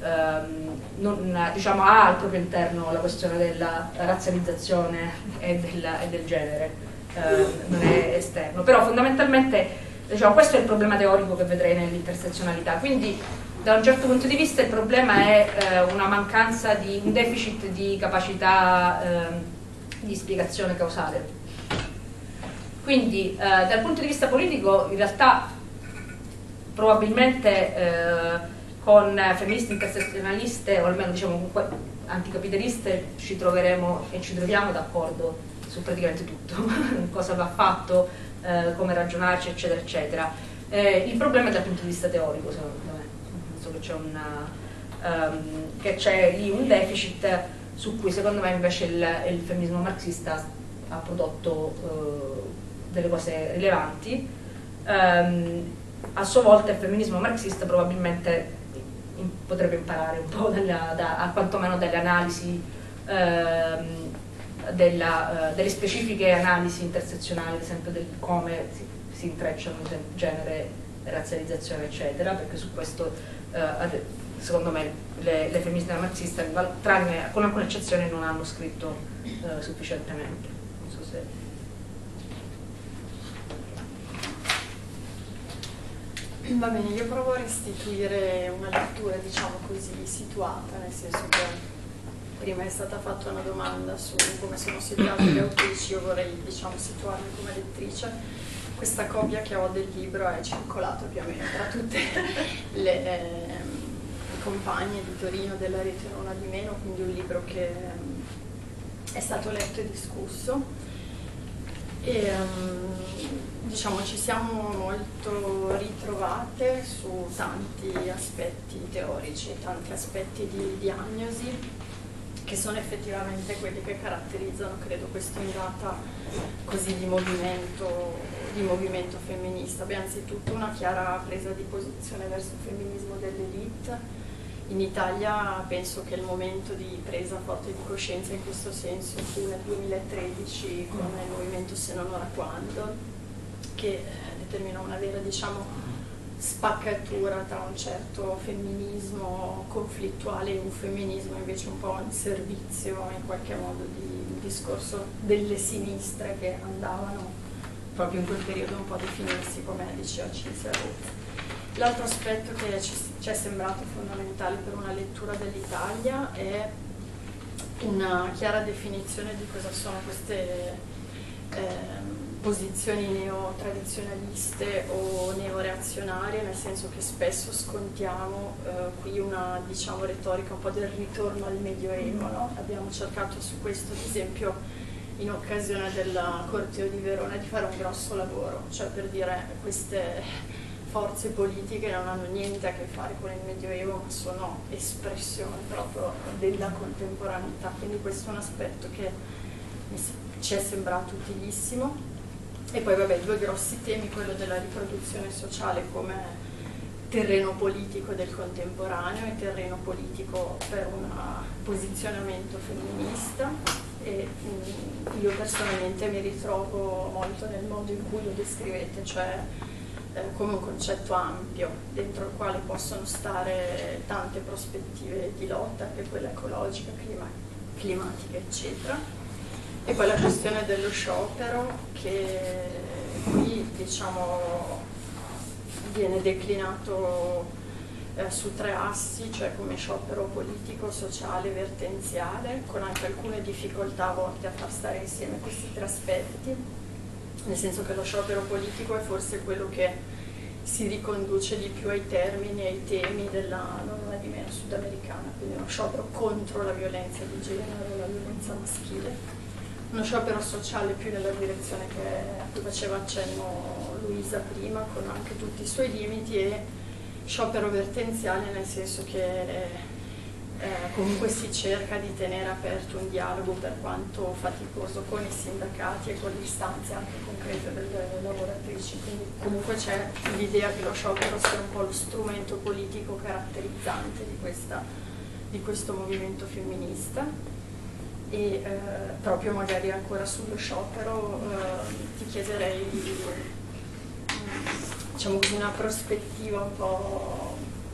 ehm, non, diciamo, ha al proprio interno la questione della razzializzazione e, della, e del genere, ehm, non è esterno, però fondamentalmente diciamo, questo è il problema teorico che vedrei nell'intersezionalità, quindi da un certo punto di vista il problema è eh, una mancanza di un deficit di capacità eh, di spiegazione causale. Quindi eh, dal punto di vista politico in realtà probabilmente eh, con femministe intersezionaliste o almeno diciamo anticapitaliste ci troveremo e ci troviamo d'accordo su praticamente tutto, cosa va fatto, eh, come ragionarci eccetera eccetera. Eh, il problema è dal punto di vista teorico secondo me, penso che c'è, una, um, che c'è lì un deficit su cui secondo me invece il, il femminismo marxista ha prodotto eh, delle cose rilevanti. Um, a sua volta il femminismo marxista probabilmente in, potrebbe imparare un po' dalla, da, quantomeno dalle analisi, ehm, della, uh, delle specifiche analisi intersezionali, ad esempio del come si, si intrecciano genere, razzializzazione, eccetera, perché su questo uh, secondo me le, le femministe marxiste, tranne con alcune eccezioni, non hanno scritto eh, sufficientemente. Non so se... Va bene, io provo a restituire una lettura, diciamo così, situata, nel senso che prima è stata fatta una domanda su come sono situate le autrici, io vorrei diciamo, situarmi come lettrice. Questa copia che ho del libro è circolata più o meno tra tutte le, eh, compagne di Torino della rete Non di meno, quindi un libro che um, è stato letto e discusso. E um, diciamo ci siamo molto ritrovate su tanti aspetti teorici, tanti aspetti di diagnosi che sono effettivamente quelli che caratterizzano, credo, questa ondata così di movimento, di movimento femminista. Abbiamo anzitutto una chiara presa di posizione verso il femminismo dell'elite, In Italia penso che il momento di presa forte di coscienza in questo senso fu nel 2013 con il movimento Se non ora quando, che eh, determinò una vera diciamo, spaccatura tra un certo femminismo conflittuale e un femminismo invece un po' in servizio in qualche modo di un discorso delle sinistre che andavano proprio in quel periodo un po' a definirsi come diceva Cinzia Rozzi. L'altro aspetto che ci è sembrato fondamentale per una lettura dell'Italia è una chiara definizione di cosa sono queste eh, posizioni neotradizionaliste o neoreazionarie, nel senso che spesso scontiamo eh, qui una diciamo, retorica un po' del ritorno al Medioevo. No? Abbiamo cercato su questo, ad esempio, in occasione del Corteo di Verona, di fare un grosso lavoro, cioè per dire queste forze politiche non hanno niente a che fare con il Medioevo, ma sono espressione proprio della contemporaneità. Quindi questo è un aspetto che ci è sembrato utilissimo e poi vabbè, due grossi temi, quello della riproduzione sociale come terreno politico del contemporaneo e terreno politico per un posizionamento femminista e io personalmente mi ritrovo molto nel modo in cui lo descrivete, cioè come un concetto ampio dentro il quale possono stare tante prospettive di lotta, anche quella ecologica, clima, climatica, eccetera. E poi la questione dello sciopero che qui diciamo viene declinato eh, su tre assi, cioè come sciopero politico, sociale, vertenziale, con anche alcune difficoltà a volte a far stare insieme questi tre aspetti, nel senso che lo sciopero politico è forse quello che si riconduce di più ai termini e ai temi della è di meno sudamericana, quindi uno sciopero contro la violenza di genere, la violenza maschile. Uno sciopero sociale più nella direzione che, a cui faceva accenno Luisa prima, con anche tutti i suoi limiti, e sciopero vertenziale nel senso che eh, comunque si cerca di tenere aperto un dialogo per quanto faticoso con i sindacati e con le istanze anche concrete delle lavoratrici. Quindi comunque c'è l'idea che lo sciopero sia un po' lo strumento politico caratterizzante di, questa, di questo movimento femminista e eh, proprio magari ancora sullo sciopero eh, ti chiederei diciamo così, una prospettiva un po'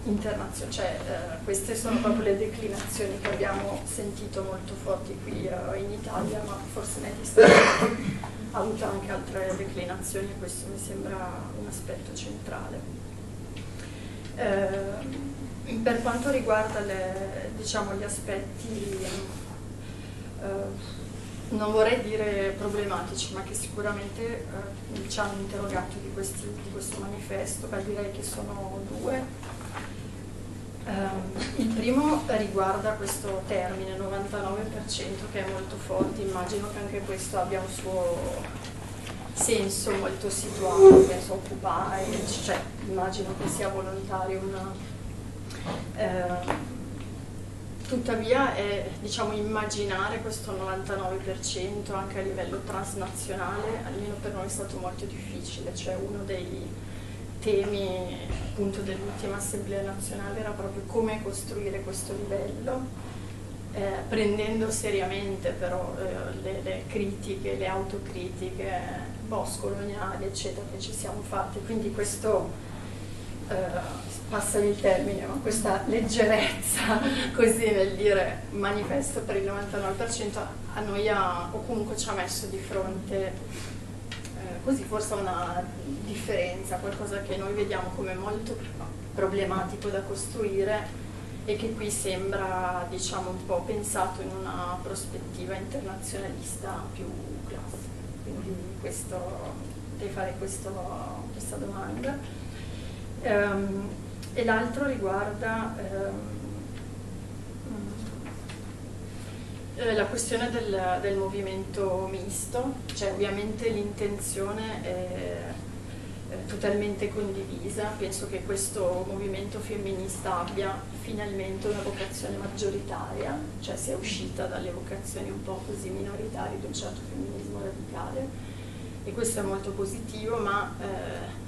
internazionale, cioè eh, queste sono proprio le declinazioni che abbiamo sentito molto forti qui eh, in Italia, ma forse negli Stati Uniti ha avuto anche altre declinazioni e questo mi sembra un aspetto centrale. Eh, per quanto riguarda le, diciamo, gli aspetti eh, non vorrei dire problematici, ma che sicuramente eh, ci hanno interrogato di, questi, di, questo manifesto, beh, direi che sono due. Uh, il primo riguarda questo termine 99% che è molto forte, immagino che anche questo abbia un suo senso molto situato, penso occupare, cioè immagino che sia volontario una, uh, Tuttavia è diciamo, immaginare questo 99% anche a livello transnazionale, almeno per noi è stato molto difficile, cioè uno dei temi appunto dell'ultima assemblea nazionale era proprio come costruire questo livello, eh, prendendo seriamente però eh, le, le, critiche, le autocritiche post-coloniali eccetera che ci siamo fatti, quindi questo eh, passami il termine, ma questa leggerezza così nel dire manifesto per il 99% a noi ha, o comunque ci ha messo di fronte eh, così forse una differenza, qualcosa che noi vediamo come molto problematico da costruire e che qui sembra diciamo un po' pensato in una prospettiva internazionalista più classica. Quindi questo, devi fare questo, questa domanda. Um, e l'altro riguarda ehm, eh, la questione del, del, movimento misto, cioè ovviamente l'intenzione è, è totalmente condivisa, penso che questo movimento femminista abbia finalmente una vocazione maggioritaria, cioè sia uscita dalle vocazioni un po' così minoritarie di un certo femminismo radicale. E questo è molto positivo, ma eh,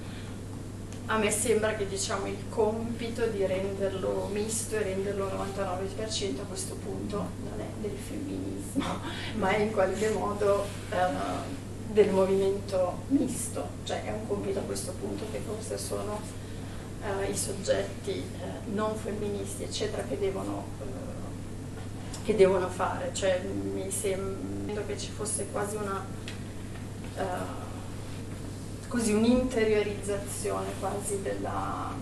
a me sembra che diciamo, il compito di renderlo misto e renderlo 99% a questo punto non è del femminismo, ma è in qualche modo eh, del movimento misto, cioè è un compito a questo punto che forse sono eh, i soggetti eh, non femministi eccetera che devono, eh, che devono fare, cioè mi sembra che ci fosse quasi una eh, così un'interiorizzazione quasi della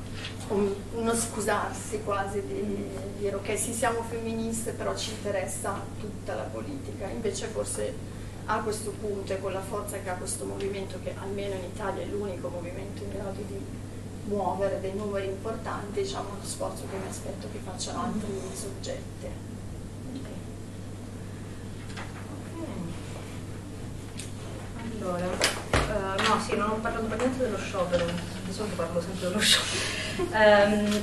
un, uno scusarsi quasi di dire ok sì siamo femministe però ci interessa tutta la politica. Invece forse a questo punto e con la forza che ha questo movimento che almeno in Italia è l'unico movimento in grado di muovere dei numeri importanti diciamo uno sforzo che mi aspetto che facciano altri soggetti. Allora Uh, no, sì, non ho parlato per niente dello sciopero, di solito parlo sempre dello sciopero. Um,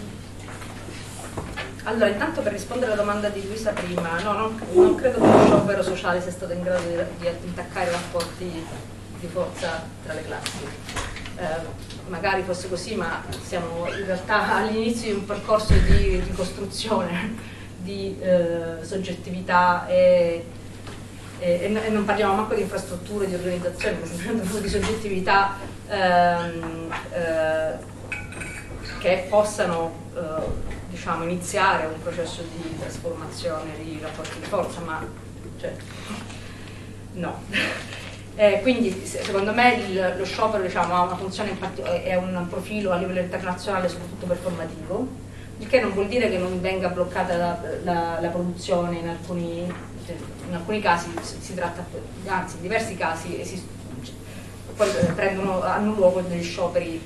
allora, intanto per rispondere alla domanda di Luisa prima, no, non, non credo che lo sciopero sociale sia stato in grado di, di intaccare i rapporti di forza tra le classi. Uh, magari fosse così, ma siamo in realtà all'inizio di un percorso di ricostruzione di uh, soggettività e e, e, non parliamo manco di infrastrutture, di organizzazione, di soggettività ehm, eh, che possano eh, diciamo, iniziare un processo di trasformazione di rapporti di forza, ma cioè, no. Eh, quindi secondo me il, lo sciopero diciamo, ha una funzione è un profilo a livello internazionale soprattutto performativo, il che non vuol dire che non venga bloccata la, la, la produzione in alcuni in alcuni casi si tratta, anzi in diversi casi esistono, poi eh, prendono, hanno luogo degli scioperi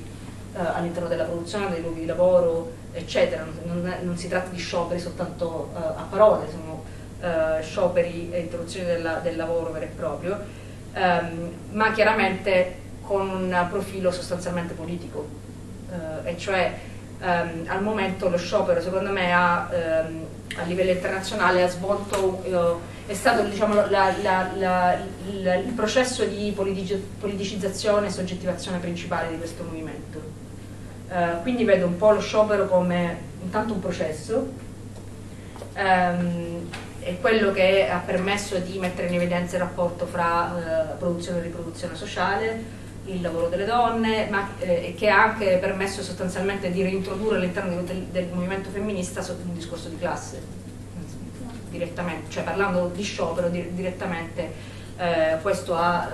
eh, all'interno della produzione, dei luoghi di lavoro, eccetera. Non, non si tratta di scioperi soltanto eh, a parole, sono eh, scioperi e interruzioni della, del lavoro vero e proprio, ehm, ma chiaramente con un profilo sostanzialmente politico, eh, e cioè ehm, al momento lo sciopero secondo me ha, ehm, a livello internazionale ha svolto eh, è stato diciamo, la, la, la, il processo di politicizzazione e soggettivazione principale di questo movimento. Uh, quindi vedo un po' lo sciopero come intanto un processo, um, è quello che ha permesso di mettere in evidenza il rapporto fra uh, produzione e riproduzione sociale, il lavoro delle donne, ma eh, che ha anche permesso sostanzialmente di reintrodurre all'interno del, del movimento femminista un discorso di classe direttamente, cioè parlando di sciopero di, direttamente eh, questo ha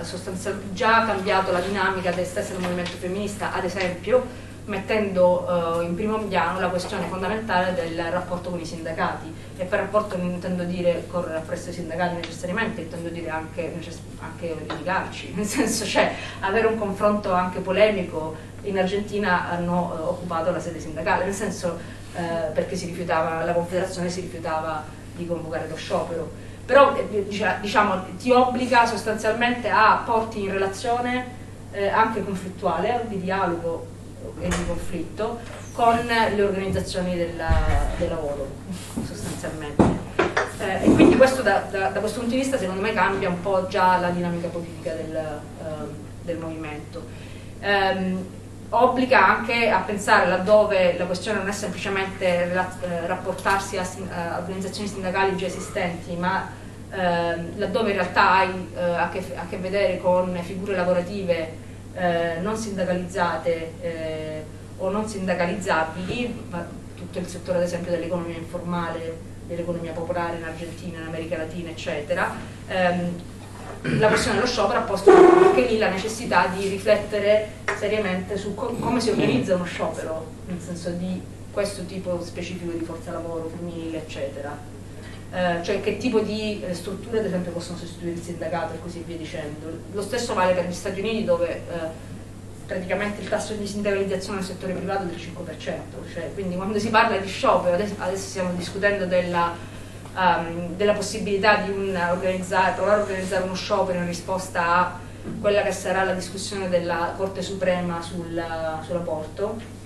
già cambiato la dinamica del stesso movimento femminista, ad esempio mettendo eh, in primo piano la questione fondamentale del rapporto con i sindacati. E per rapporto non intendo dire correre appresso ai sindacati necessariamente, intendo dire anche, anche litigarci, nel senso cioè avere un confronto anche polemico. In Argentina hanno eh, occupato la sede sindacale, nel senso eh, perché rifiutava, la Confederazione si rifiutava di convocare lo sciopero, però eh, diciamo, ti obbliga sostanzialmente a porti in relazione eh, anche conflittuale, di dialogo e di conflitto con le organizzazioni della, del lavoro sostanzialmente. Eh, e quindi questo da, da, da, questo punto di vista secondo me cambia un po' già la dinamica politica del, uh, del movimento. Um, obbliga anche a pensare laddove la questione non è semplicemente eh, rapportarsi a, a, organizzazioni sindacali già esistenti, ma eh, laddove in realtà hai eh, a, che, a, che, vedere con figure lavorative eh, non sindacalizzate eh, o non sindacalizzabili, tutto il settore ad esempio dell'economia informale, dell'economia popolare in Argentina, in America Latina, eccetera, ehm, la questione dello sciopero ha posto anche lì la necessità di riflettere seriamente su co come si organizza uno sciopero, nel senso di questo tipo specifico di forza lavoro femminile, eccetera. Eh, cioè che tipo di eh, strutture ad esempio possono sostituire il sindacato e così via dicendo. Lo stesso vale per gli Stati Uniti dove eh, praticamente il tasso di sindacalizzazione nel settore privato è del 5%, cioè, quindi quando si parla di sciopero, adesso, adesso stiamo discutendo della um, della possibilità di organizzare, provare a organizzare uno sciopero in risposta a quella che sarà la discussione della Corte Suprema sul, sull'aborto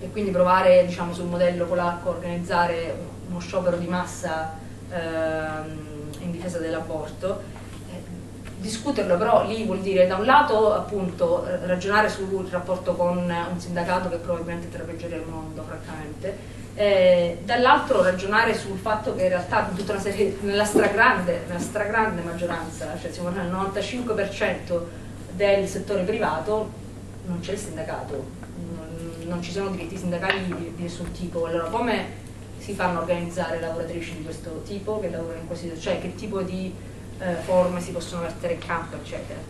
e quindi provare diciamo, sul modello polacco a organizzare uno sciopero di massa ehm, in difesa dell'aborto. Eh, discuterlo però lì vuol dire da un lato appunto ragionare sul rapporto con un sindacato che probabilmente è tra peggiori al mondo francamente eh, dall'altro ragionare sul fatto che in realtà tutta una serie, nella stragrande, nella stragrande maggioranza, cioè siamo nel 95% del settore privato, non c'è il sindacato, non, non, ci sono diritti sindacali di, di, nessun tipo. Allora come si fanno organizzare lavoratrici di questo tipo che lavorano in questi cioè che tipo di eh, forme si possono mettere in campo, eccetera.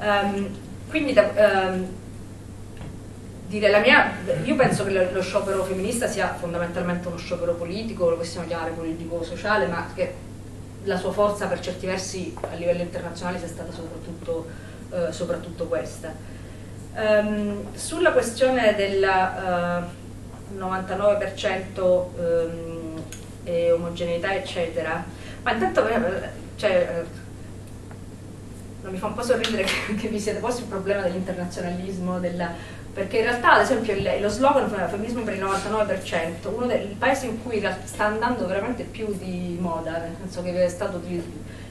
Um, quindi da, um, mia, io penso che lo sciopero femminista sia fondamentalmente uno sciopero politico, lo possiamo chiamare politico-sociale, ma che la sua forza per certi versi a livello internazionale sia stata soprattutto, eh, soprattutto questa. Um, sulla questione del uh, 99% um, e omogeneità, eccetera, ma intanto eh, cioè, non mi fa un po' sorridere che, che vi siete posti il problema dell'internazionalismo, della perché in realtà ad esempio lo slogan femminismo per il 99% uno dei paesi in cui sta andando veramente più di moda nel senso che è stato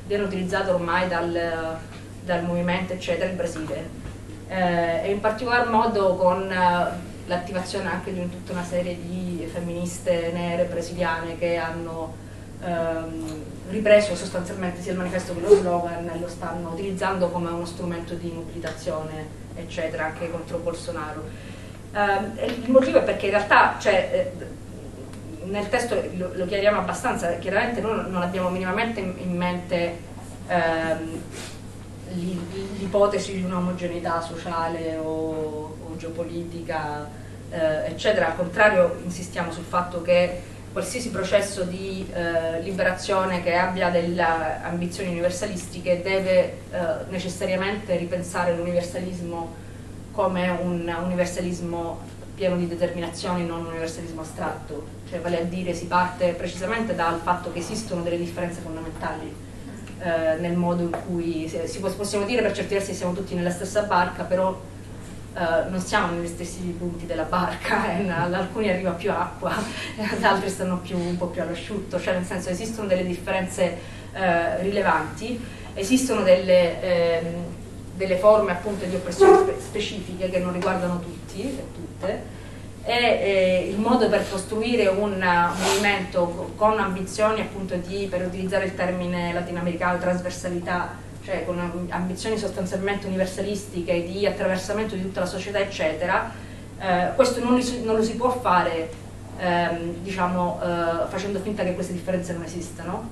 viene utilizzato ormai dal, dal movimento eccetera il Brasile. Eh, e in particolar modo con eh, l'attivazione anche di tutta una serie di femministe nere brasiliane che hanno ehm, ripreso sostanzialmente sia il manifesto che lo slogan e lo stanno utilizzando come uno strumento di mobilitazione eccetera, anche contro Bolsonaro. Uh, il motivo è perché in realtà cioè, eh, nel testo lo, lo, chiariamo abbastanza, chiaramente noi non abbiamo minimamente in, in mente ehm, l'ipotesi di un'omogeneità sociale o, o geopolitica, eh, eccetera, al contrario insistiamo sul fatto che qualsiasi processo di eh, liberazione che abbia delle ambizioni universalistiche deve eh, necessariamente ripensare l'universalismo come un universalismo pieno di determinazioni, non un universalismo astratto, cioè vale a dire si parte precisamente dal fatto che esistono delle differenze fondamentali eh, nel modo in cui si, possiamo dire per certi versi siamo tutti nella stessa barca, però Uh, non siamo negli stessi punti della barca, eh, ad alcuni arriva più acqua, ad altri stanno più, un po' più all'asciutto, cioè nel senso esistono delle differenze uh, rilevanti, esistono delle, eh, delle, forme appunto di oppressione spe specifiche che non riguardano tutti e tutte e eh, il modo per costruire un movimento con ambizioni appunto di, per utilizzare il termine latinoamericano, trasversalità cioè con ambizioni sostanzialmente universalistiche di attraversamento di tutta la società, eccetera, eh, questo non, si, non, lo si può fare ehm, diciamo, eh, facendo finta che queste differenze non esistano,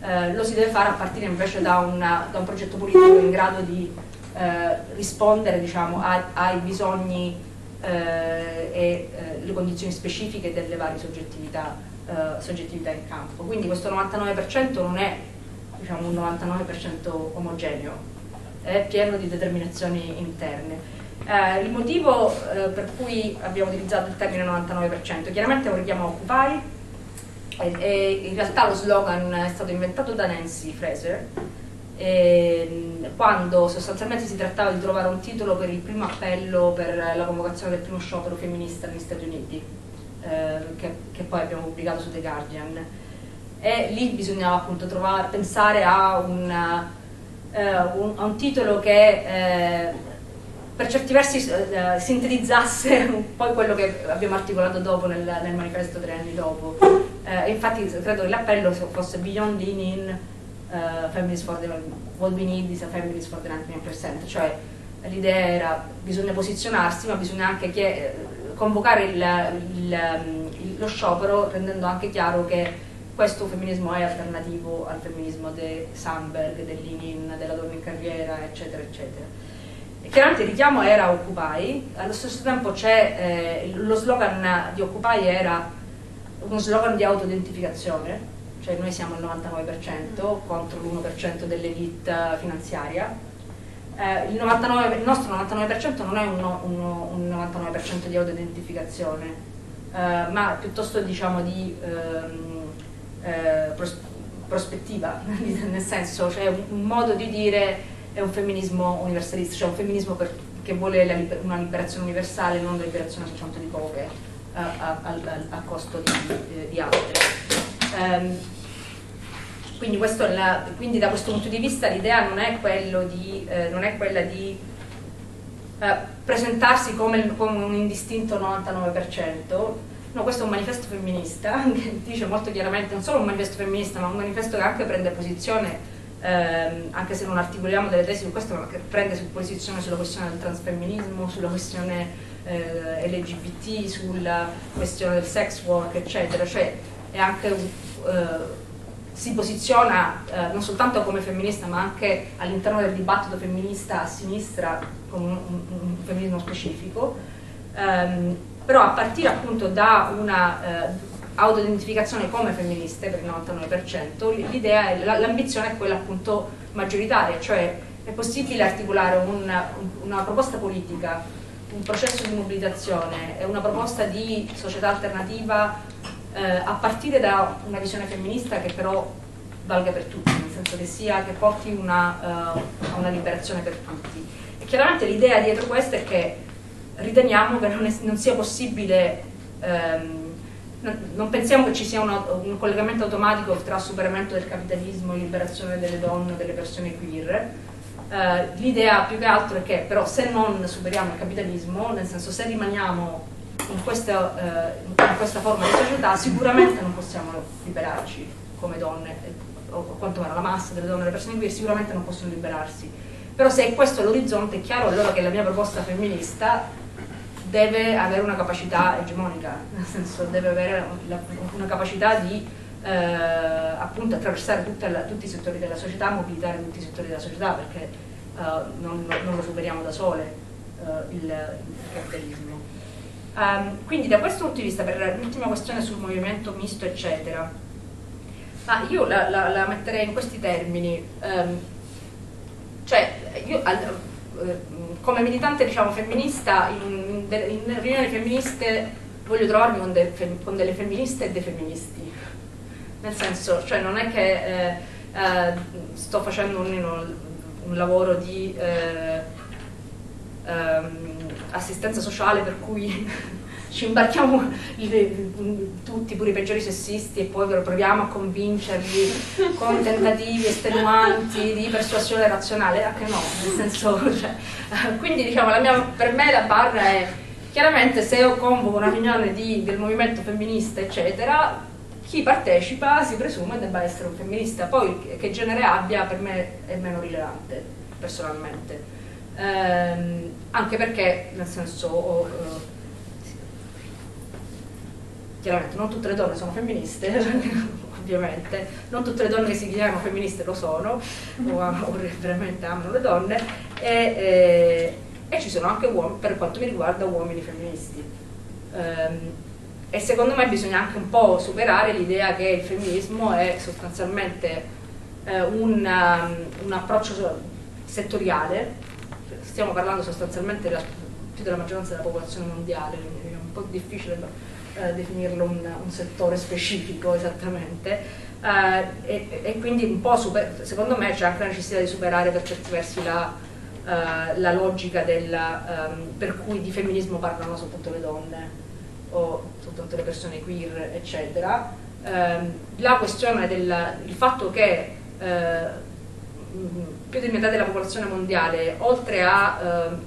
eh, lo si deve fare a partire invece da, una, da un progetto politico in grado di eh, rispondere diciamo, ai, ai, bisogni eh, e eh, le condizioni specifiche delle varie soggettività, soggettività in campo. Quindi questo 99% non è diciamo, un 99% omogeneo, è pieno di determinazioni interne. Eh, il motivo eh, per cui abbiamo utilizzato il termine 99%, chiaramente è un richiamo a Occupy, e, e in realtà lo slogan è stato inventato da Nancy Fraser e, quando sostanzialmente si trattava di trovare un titolo per il primo appello per la convocazione del primo sciopero femminista negli Stati Uniti, eh, che, che poi abbiamo pubblicato su The Guardian e lì bisognava appunto trovare, pensare a un, eh, un, a un titolo che eh, per certi versi eh, sintetizzasse poi quello che abbiamo articolato dopo nel, nel manifesto tre anni dopo. Eh, infatti credo che l'appello fosse Beyond Lean uh, Families for the What we need is a Families for the 99%, cioè l'idea era bisogna posizionarsi ma bisogna anche convocare il, il, lo sciopero rendendo anche chiaro che questo femminismo è alternativo al femminismo di Sandberg, dell'Inin, della donna in carriera, eccetera, eccetera. E chiaramente il richiamo era Occupy, allo stesso tempo c'è eh, lo slogan di Occupy era uno slogan di autoidentificazione, cioè noi siamo il 99% contro l'1% dell'elite finanziaria. Eh, il, 99, il, nostro 99% non è un, un, un 99% di autoidentificazione, eh, ma piuttosto diciamo di ehm, eh, pros prospettiva, nel senso, cioè un, modo di dire è un femminismo universalista, cioè un femminismo per, che vuole liber una liberazione universale, non la liberazione soltanto di poche a, a, a, a, costo di, eh, di altre. Um, quindi, la, quindi, da questo punto di vista l'idea non, eh, non, è quella di eh, presentarsi come, come, un indistinto 99%, no, questo è un manifesto femminista che dice molto chiaramente, non solo un manifesto femminista, ma un manifesto che anche prende posizione ehm, anche se non articoliamo delle tesi su questo, ma che prende posizione sulla questione del transfemminismo, sulla questione eh, LGBT, sulla questione del sex work, eccetera, cioè è anche eh, si posiziona eh, non soltanto come femminista ma anche all'interno del dibattito femminista a sinistra con un, un, un femminismo specifico, ehm, però a partire appunto da una eh, autoidentificazione come femministe per il 99%, l'idea è, l'ambizione è quella appunto maggioritaria, cioè è possibile articolare una, una proposta politica, un processo di mobilitazione una proposta di società alternativa eh, a partire da una visione femminista che però valga per tutti, nel senso che sia che porti una, uh, a una liberazione per tutti. E chiaramente l'idea dietro questo è che riteniamo che non, è, non sia possibile ehm, non pensiamo che ci sia una, un collegamento automatico tra superamento del capitalismo e liberazione delle donne delle persone queer. Eh, l'idea più che altro è che però se non superiamo il capitalismo, nel senso se rimaniamo in questa, eh, in questa forma di società, sicuramente non possiamo liberarci come donne, o quantomeno la massa delle donne e delle persone queer sicuramente non possono liberarsi. Però se questo è l'orizzonte è chiaro allora che la mia proposta femminista deve avere una capacità egemonica, nel senso deve avere una capacità di eh, appunto attraversare la, tutti i settori della società, mobilitare tutti i settori della società perché eh, non, non, lo superiamo da sole eh, il, il, capitalismo. Um, quindi da questo punto di vista, per l'ultima questione sul movimento misto eccetera, ah, io la, la, la, metterei in questi termini, um, cioè io come militante diciamo, femminista in, in, in, riunioni femministe voglio trovarmi con, de, con, delle femministe e dei femministi. Nel senso, cioè non è che eh, eh, sto facendo un, un lavoro di eh, ehm, assistenza sociale per cui ci imbarchiamo tutti, pure i peggiori sessisti, e poi proviamo a convincerli con tentativi estenuanti di persuasione razionale, anche no, nel senso, cioè, quindi diciamo, mia, per me la barra è chiaramente se io convoco una di, del movimento femminista, eccetera, chi partecipa si presume debba essere un femminista, poi che genere abbia per me è meno rilevante, personalmente. Ehm, anche perché, nel senso, ho, chiaramente non tutte le donne sono femministe, ovviamente, non tutte le donne che si chiamano femministe lo sono, o, o veramente amano le donne, e, e, e, ci sono anche uomini, per quanto mi riguarda, uomini femministi. Um, e secondo me bisogna anche un po' superare l'idea che il femminismo è sostanzialmente eh, un, um, un, approccio settoriale, stiamo parlando sostanzialmente della, più della maggioranza della popolazione mondiale, quindi è un po' difficile eh, definirlo un, un, settore specifico esattamente. Eh, e, e, quindi un po' super, secondo me c'è anche la necessità di superare per certi versi la, eh, la logica della, um, per cui di femminismo parlano soltanto le donne o soltanto le persone queer eccetera. Ehm, la questione del fatto che eh, più di metà della popolazione mondiale oltre a ehm,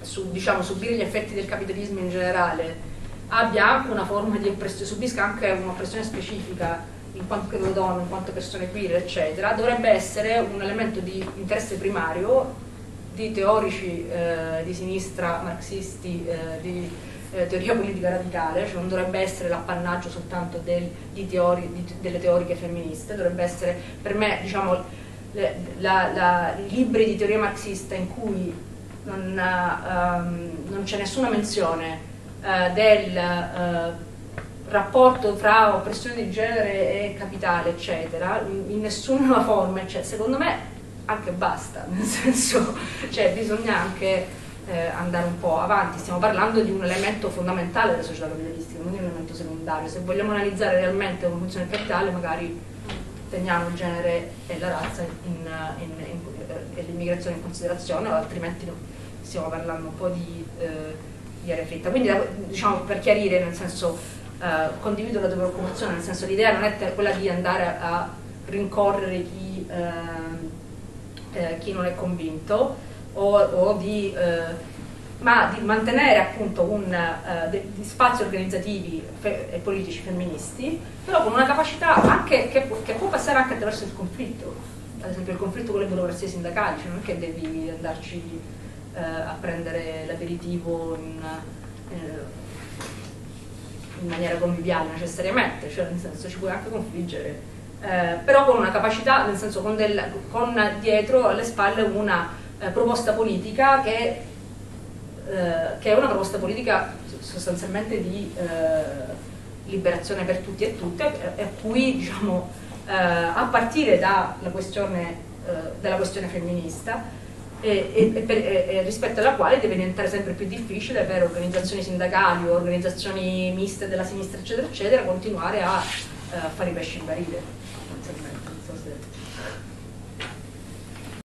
su, diciamo, subire gli effetti del capitalismo in generale abbia anche una forma di oppressione, subisca anche un'oppressione specifica in quanto donne, in quanto persone queer, eccetera, dovrebbe essere un elemento di interesse primario di teorici eh, di sinistra, marxisti, eh, di eh, teoria politica radicale, cioè non dovrebbe essere l'appannaggio soltanto del, di teori, di, delle teoriche femministe, dovrebbe essere per me diciamo, i libri di teoria marxista in cui non, um, non c'è nessuna menzione eh, del eh, rapporto tra oppressione di genere e capitale, eccetera, in, nessuna forma, cioè, secondo me anche basta, nel senso, cioè, bisogna anche eh, andare un po' avanti, stiamo parlando di un elemento fondamentale della società capitalistica, non di un elemento secondario, se vogliamo analizzare realmente come funziona il capitale magari teniamo il genere e la razza in, in, in, e l'immigrazione in considerazione, o altrimenti stiamo parlando un po' di... Eh, di aria fritta. Quindi diciamo, per chiarire, nel senso, eh, condivido la tua preoccupazione, nel senso l'idea non è quella di andare a rincorrere chi, eh, eh, chi non è convinto o, o di, eh, ma di mantenere appunto un, eh, de, di spazi organizzativi e politici femministi, però con una capacità anche, che, che, può passare anche attraverso il conflitto, ad esempio il conflitto con le burocrazie sindacali, cioè non è che devi andarci eh, a prendere l'aperitivo in, eh, in maniera conviviale necessariamente, cioè nel senso ci puoi anche confliggere, eh, però con una capacità, nel senso con, del, con dietro alle spalle una eh, proposta politica che, che, è una proposta politica sostanzialmente di liberazione per tutti e tutte, a cui diciamo, eh, a partire dalla questione, eh, della questione femminista, e, e, per, e, rispetto alla quale deve diventare sempre più difficile per organizzazioni sindacali o organizzazioni miste della sinistra eccetera eccetera continuare a, a fare i pesci in barile.